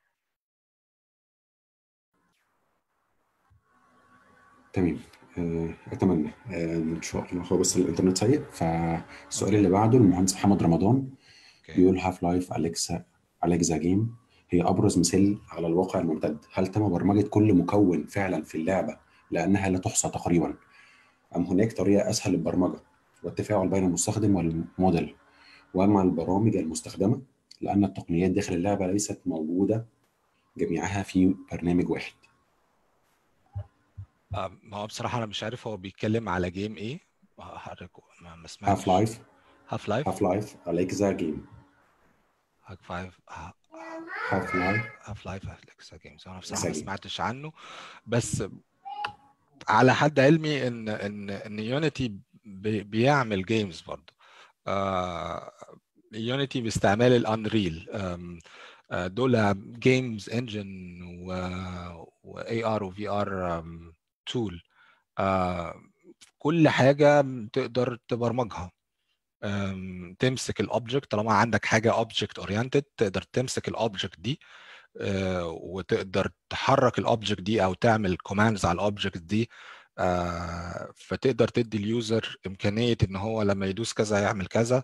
تمام. آه، أتمنى. آه، إن شاء الله. هو بس الإنترنت سيء فالسؤال اللي بعده المهندس محمد رمضان okay. بيقول Half-Life Alyx Alyx game هي أبرز مثال على الواقع الممتد. هل تم برمجة كل مكون فعلا في اللعبة لأنها لا تحصى تقريبا؟ أم هناك طريقة أسهل للبرمجة والتفاعل بين المستخدم والموديل؟ وأما البرامج المستخدمة لأن التقنيات داخل اللعبة ليست موجودة جميعها في برنامج واحد. آم، هو بصراحة أنا مش عارف هو بيتكلم على game إيه. حضرتك ما ما Half سمعتش. Life هاف لايف هاف لايف أليكزا جيم هاك فايف هاف لايف هاف لايف اليكسا جيمز أنا بصراحة إكسا ما جيم. سمعتش عنه. بس على حد علمي ان ان إن يونيتي بيعمل جيمز برضه. يونيتي باستعمال الانريل دول جيمز انجن و اي ار وفي ار تول كل حاجة تقدر تبرمجها. تمسك ال object طالما عندك حاجة object oriented تقدر تمسك ال object دي آه، وتقدر تحرك ال object دي أو تعمل commands على ال object دي. آه، فتقدر تدي ال user إمكانية إن هو لما يدوس كذا يعمل كذا.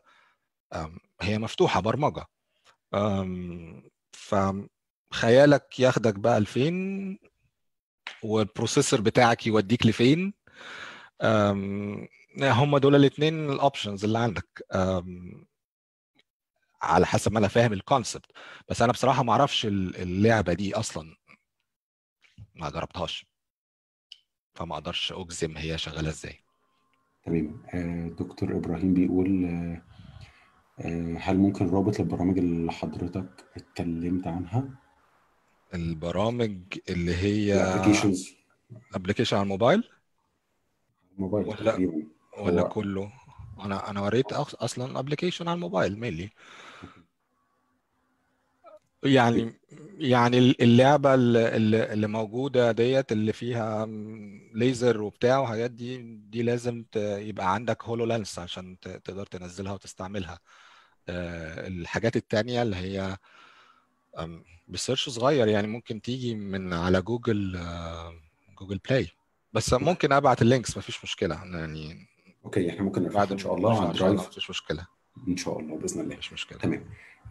هي مفتوحة برمجة. فخيالك ياخدك بقى لفين؟ وال processor بتاعك يوديك لفين؟ هم دول الاثنين ال options اللي عندك. على حسب ما أنا فاهم ال concept بس أنا بصراحة ما أعرفش اللعبة دي أصلا. ما جربتهاش. فما أقدرش اجزم هي شغاله إزاي. تمام. آه، دكتور إبراهيم بيقول آه، آه، هل ممكن رابط البرامج اللي حضرتك اتكلمت عنها؟ البرامج اللي هي ال applications application على الموبايل؟ موبايل ولا- تقريبا. ولا كله؟ أنا أنا وريت أصلا application على الموبايل mainly يعني يعني اللعبة اللي, موجودة ديت اللي فيها ليزر وبتاع وحاجات دي دي لازم ت- يبقى عندك HoloLens عشان ت- تقدر تنزلها وتستعملها. آه، الحاجات التانية اللي هي ب search صغير يعني ممكن تيجي من على جوجل آه، Google Play بس ممكن أبعت ال links مفيش مشكلة. يعني okay إحنا ممكن نرفعها بعد إن شاء الله نرفع على ان شاء الله ال Drive. مفيش مشكلة. إن شاء الله بإذن الله. مفيش مشكلة. تمام.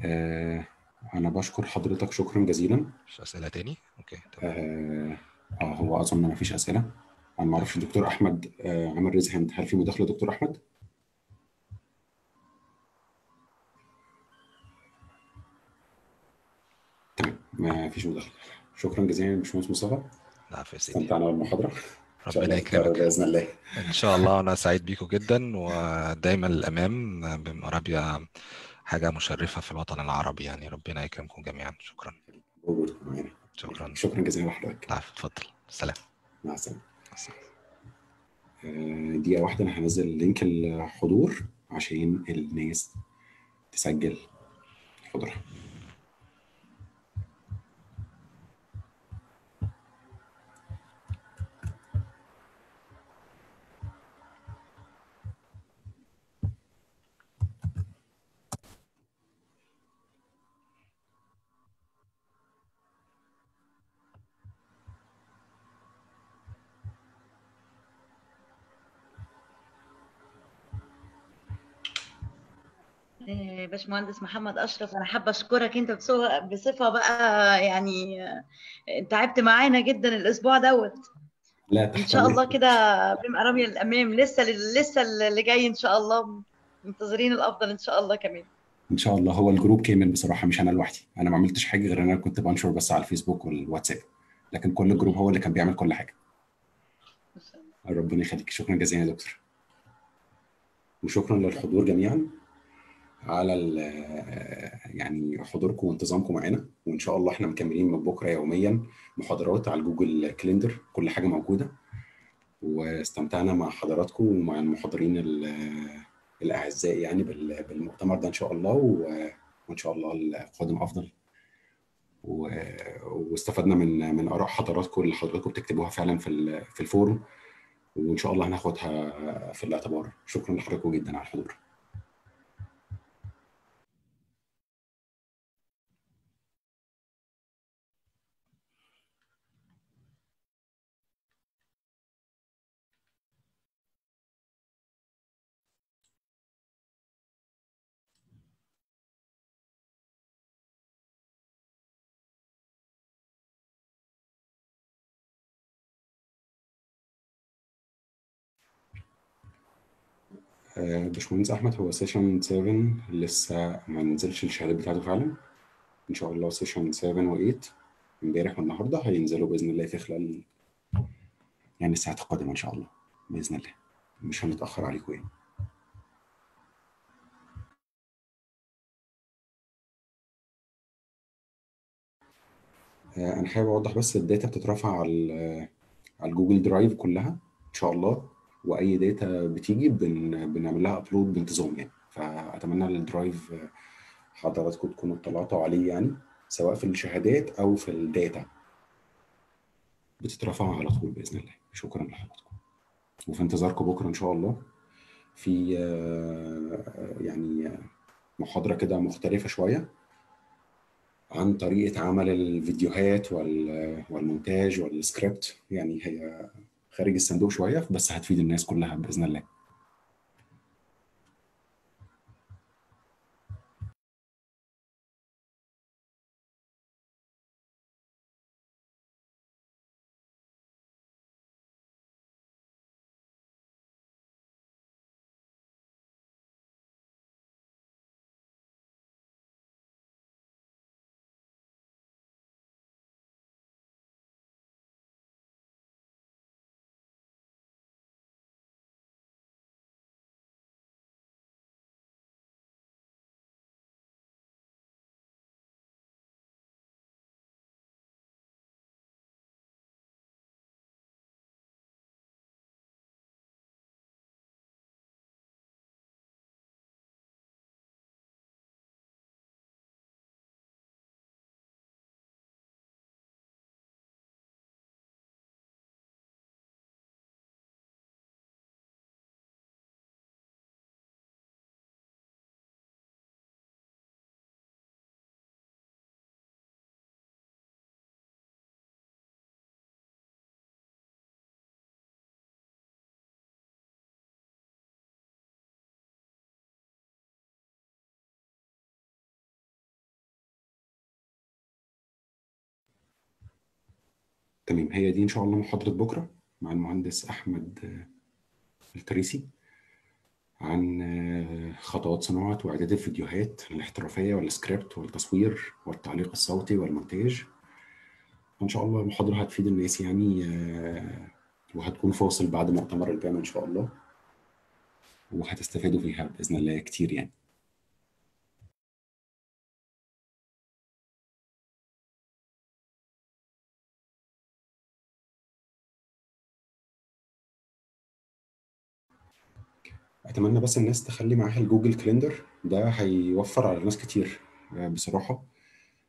آه أنا بشكر حضرتك شكرا جزيلا. مش أسئلة تاني؟ okay تمام. آه آه، هو أظن ما فيش أسئلة. أنا ما أعرفش دكتور أحمد آه عمل raise hand هل في مداخلة دكتور أحمد؟ تمام ما فيش مداخلة. شكرا جزيلا يا باشمهندس مصطفى. العفو يا سيدي. استمتعنا بالمحاضرة. ربنا يكرمك. بإذن الله. إن شاء الله أنا سعيد بيكم جدا ودايما الأمام بمقربيا حاجة مشرفة في الوطن العربي يعني ربنا يكرمكم جميعا. شكرا. شكرا. شكرا جزيلا لحضرتك العفو اتفضل. سلام. مع السلامة. آه، دقيقة واحدة أنا هنزل لينك الحضور عشان الناس تسجل حضورها. باشمهندس محمد أشرف أنا حابة أشكرك أنت بصفة بصفة بقى يعني آه، تعبت معانا جدا الأسبوع دوت. لا تحت شاء الله. كده بما رمي الأمام لسه لسه اللي جاي إن شاء الله منتظرين الأفضل إن شاء الله كمان. إن شاء الله. هو ال group كامل بصراحة مش أنا لوحدي. أنا ما عملتش حاجة غير إن أنا كنت بنشر بس على ال Facebook وال WhatsApp. لكن كل ال group هو اللي كان بيعمل كل حاجة. ربنا يخليك. شكرا جزيلا يا دكتور. وشكرا للحضور جميعا. على ال- يعني حضوركم وانتظامكم معانا. وإن شاء الله إحنا مكملين من بكرة يوميا محاضرات على Google Calendar كل حاجة موجودة. واستمتعنا مع حضراتكم ومع المحاضرين ال- الأعزاء يعني بال- بالمؤتمر ده إن شاء الله. وإن شاء الله القادم أفضل. واستفدنا من من آراء حضراتكم اللي حضراتكم بتكتبوها فعلا في في ال form. وإن شاء الله هناخدها في الاعتبار. شكرا لحضراتكم جدا على الحضور. باشمهندس أحمد هو session 7 لسه ما نزلش الشهادات بتاعته فعلا. إن شاء الله session 7 و8 امبارح والنهاردة هينزلوا بإذن الله في خلال يعني الساعات القادمة إن شاء الله بإذن الله. مش هنتأخر عليكم يعني. آه، أنا حابب أوضح بس ال data بتترفع على على ال Google Drive كلها. إن شاء الله وأي data بتيجي بن... بنعمل لها upload بانتظام يعني. فأتمنى ال Drive حضراتكم تكونوا اطلعتوا عليه يعني سواء في الشهادات أو في ال data بتترفع على طول بإذن الله. شكرا لحضراتكم. وفي انتظاركم بكرة إن شاء الله في يعني محاضرة كده مختلفة شوية عن طريقة عمل الفيديوهات وال- والمونتاج والسكريبت يعني هي خارج الصندوق شوية بس هتفيد الناس كلها بإذن الله. تمام. هي دي إن شاء الله محاضرة بكرة مع المهندس أحمد آه، التريسي عن آه، خطوات صناعة وإعداد الفيديوهات الاحترافية والسكريبت والتصوير والتعليق الصوتي والمونتاج. إن شاء الله المحاضرة هتفيد الناس يعني آه، وهتكون فاصل بعد مؤتمر ال BIM إن شاء الله. وهتستفادوا فيها بإذن الله كتير يعني. أتمنى بس الناس تخلي معاها ال Google Calendar. ده هيوفر على ناس كتير آه، بصراحة.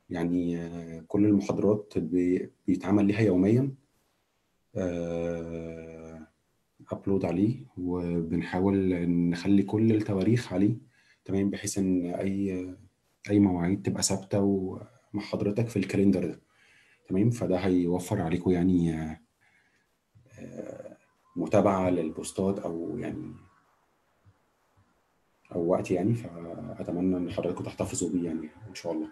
يعني آه، كل المحاضرات بي- بيتعمل ليها يوميا. upload عليه وبنحاول نخلي كل التواريخ عليه تمام؟ بحيث إن أي أي مواعيد تبقى ثابتة ومع حضرتك في ال calendar ده تمام؟ فده هيوفر عليكم يعني آه، آه، متابعة للبوستات أو يعني أو وقت يعني فأتمنى إن حضراتكم تحتفظوا بيه يعني إن شاء الله.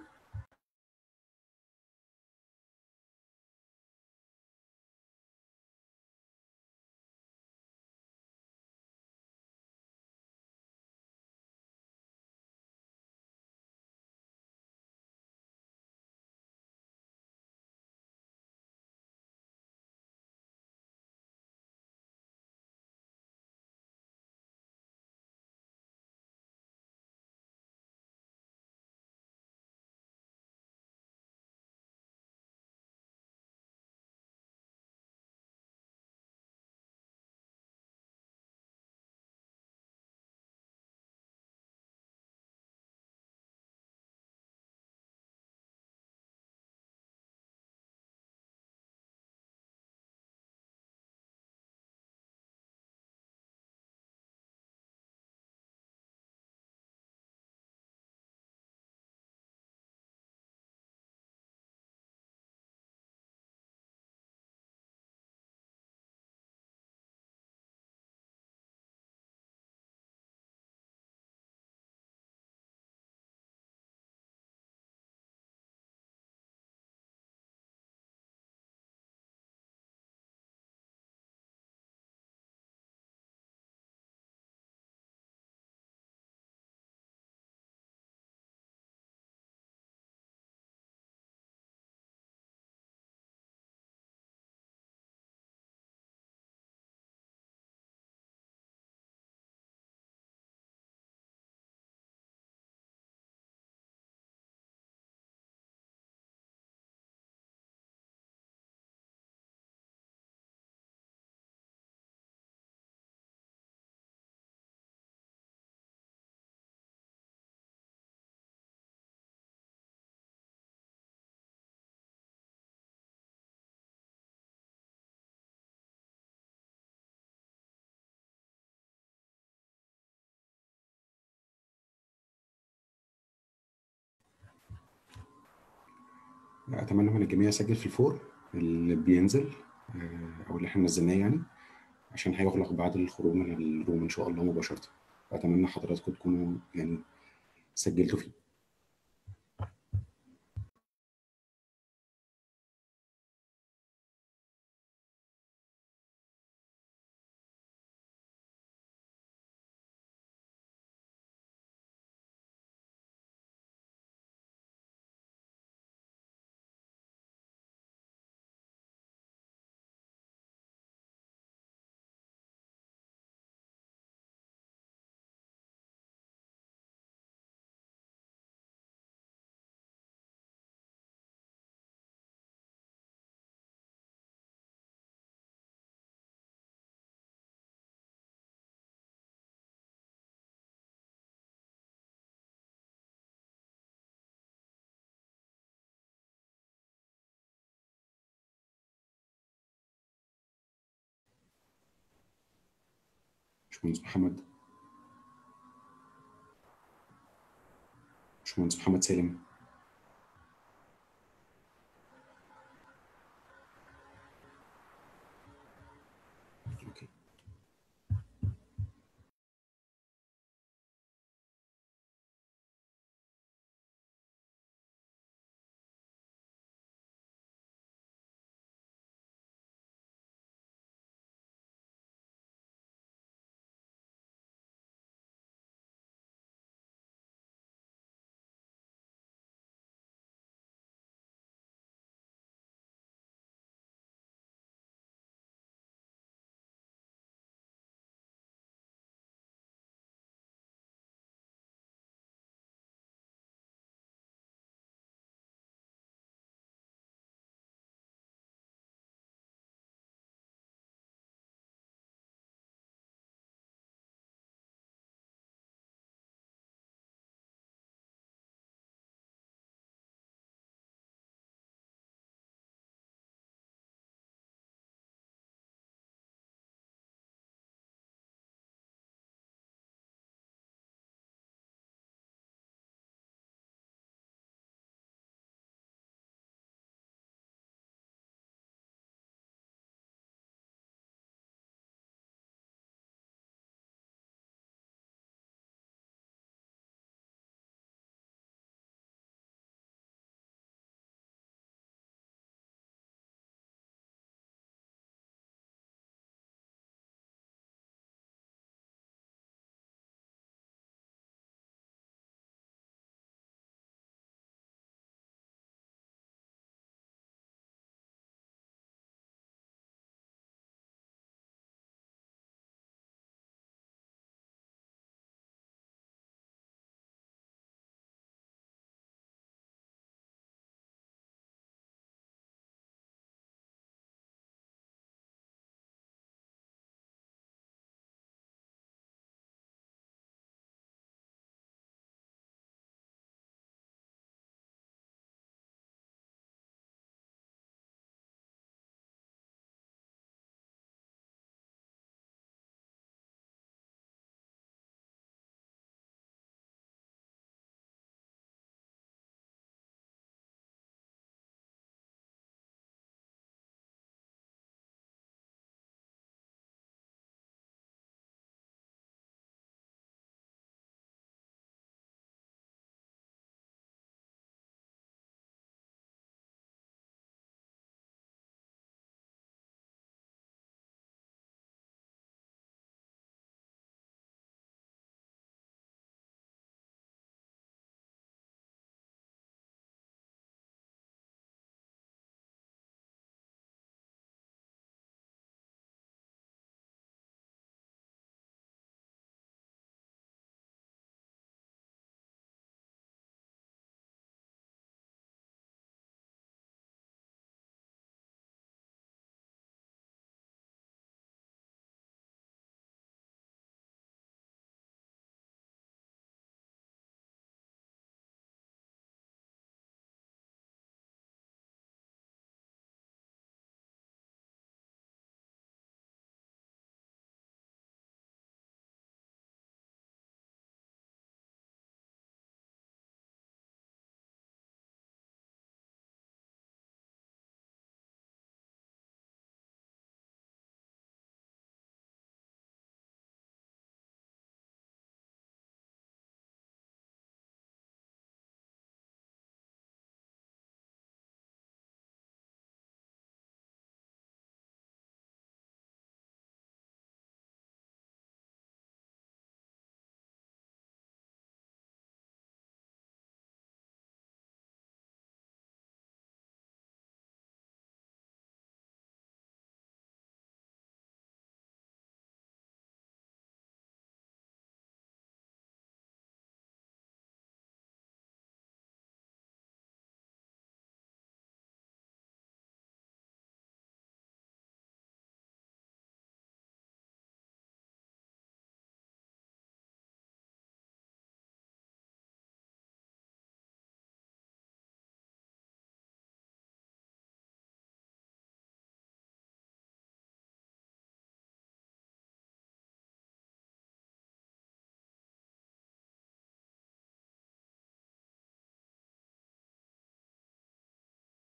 أتمنى من الجميع يسجل في الفور اللي بينزل آه، أو اللي إحنا نزلناه يعني عشان هيغلق بعد الخروج من الروم إن شاء الله مباشرة. أتمنى حضراتكم تكونوا يعني سجلتوا فيه. باشمهندس محمد. باشمهندس محمد سالم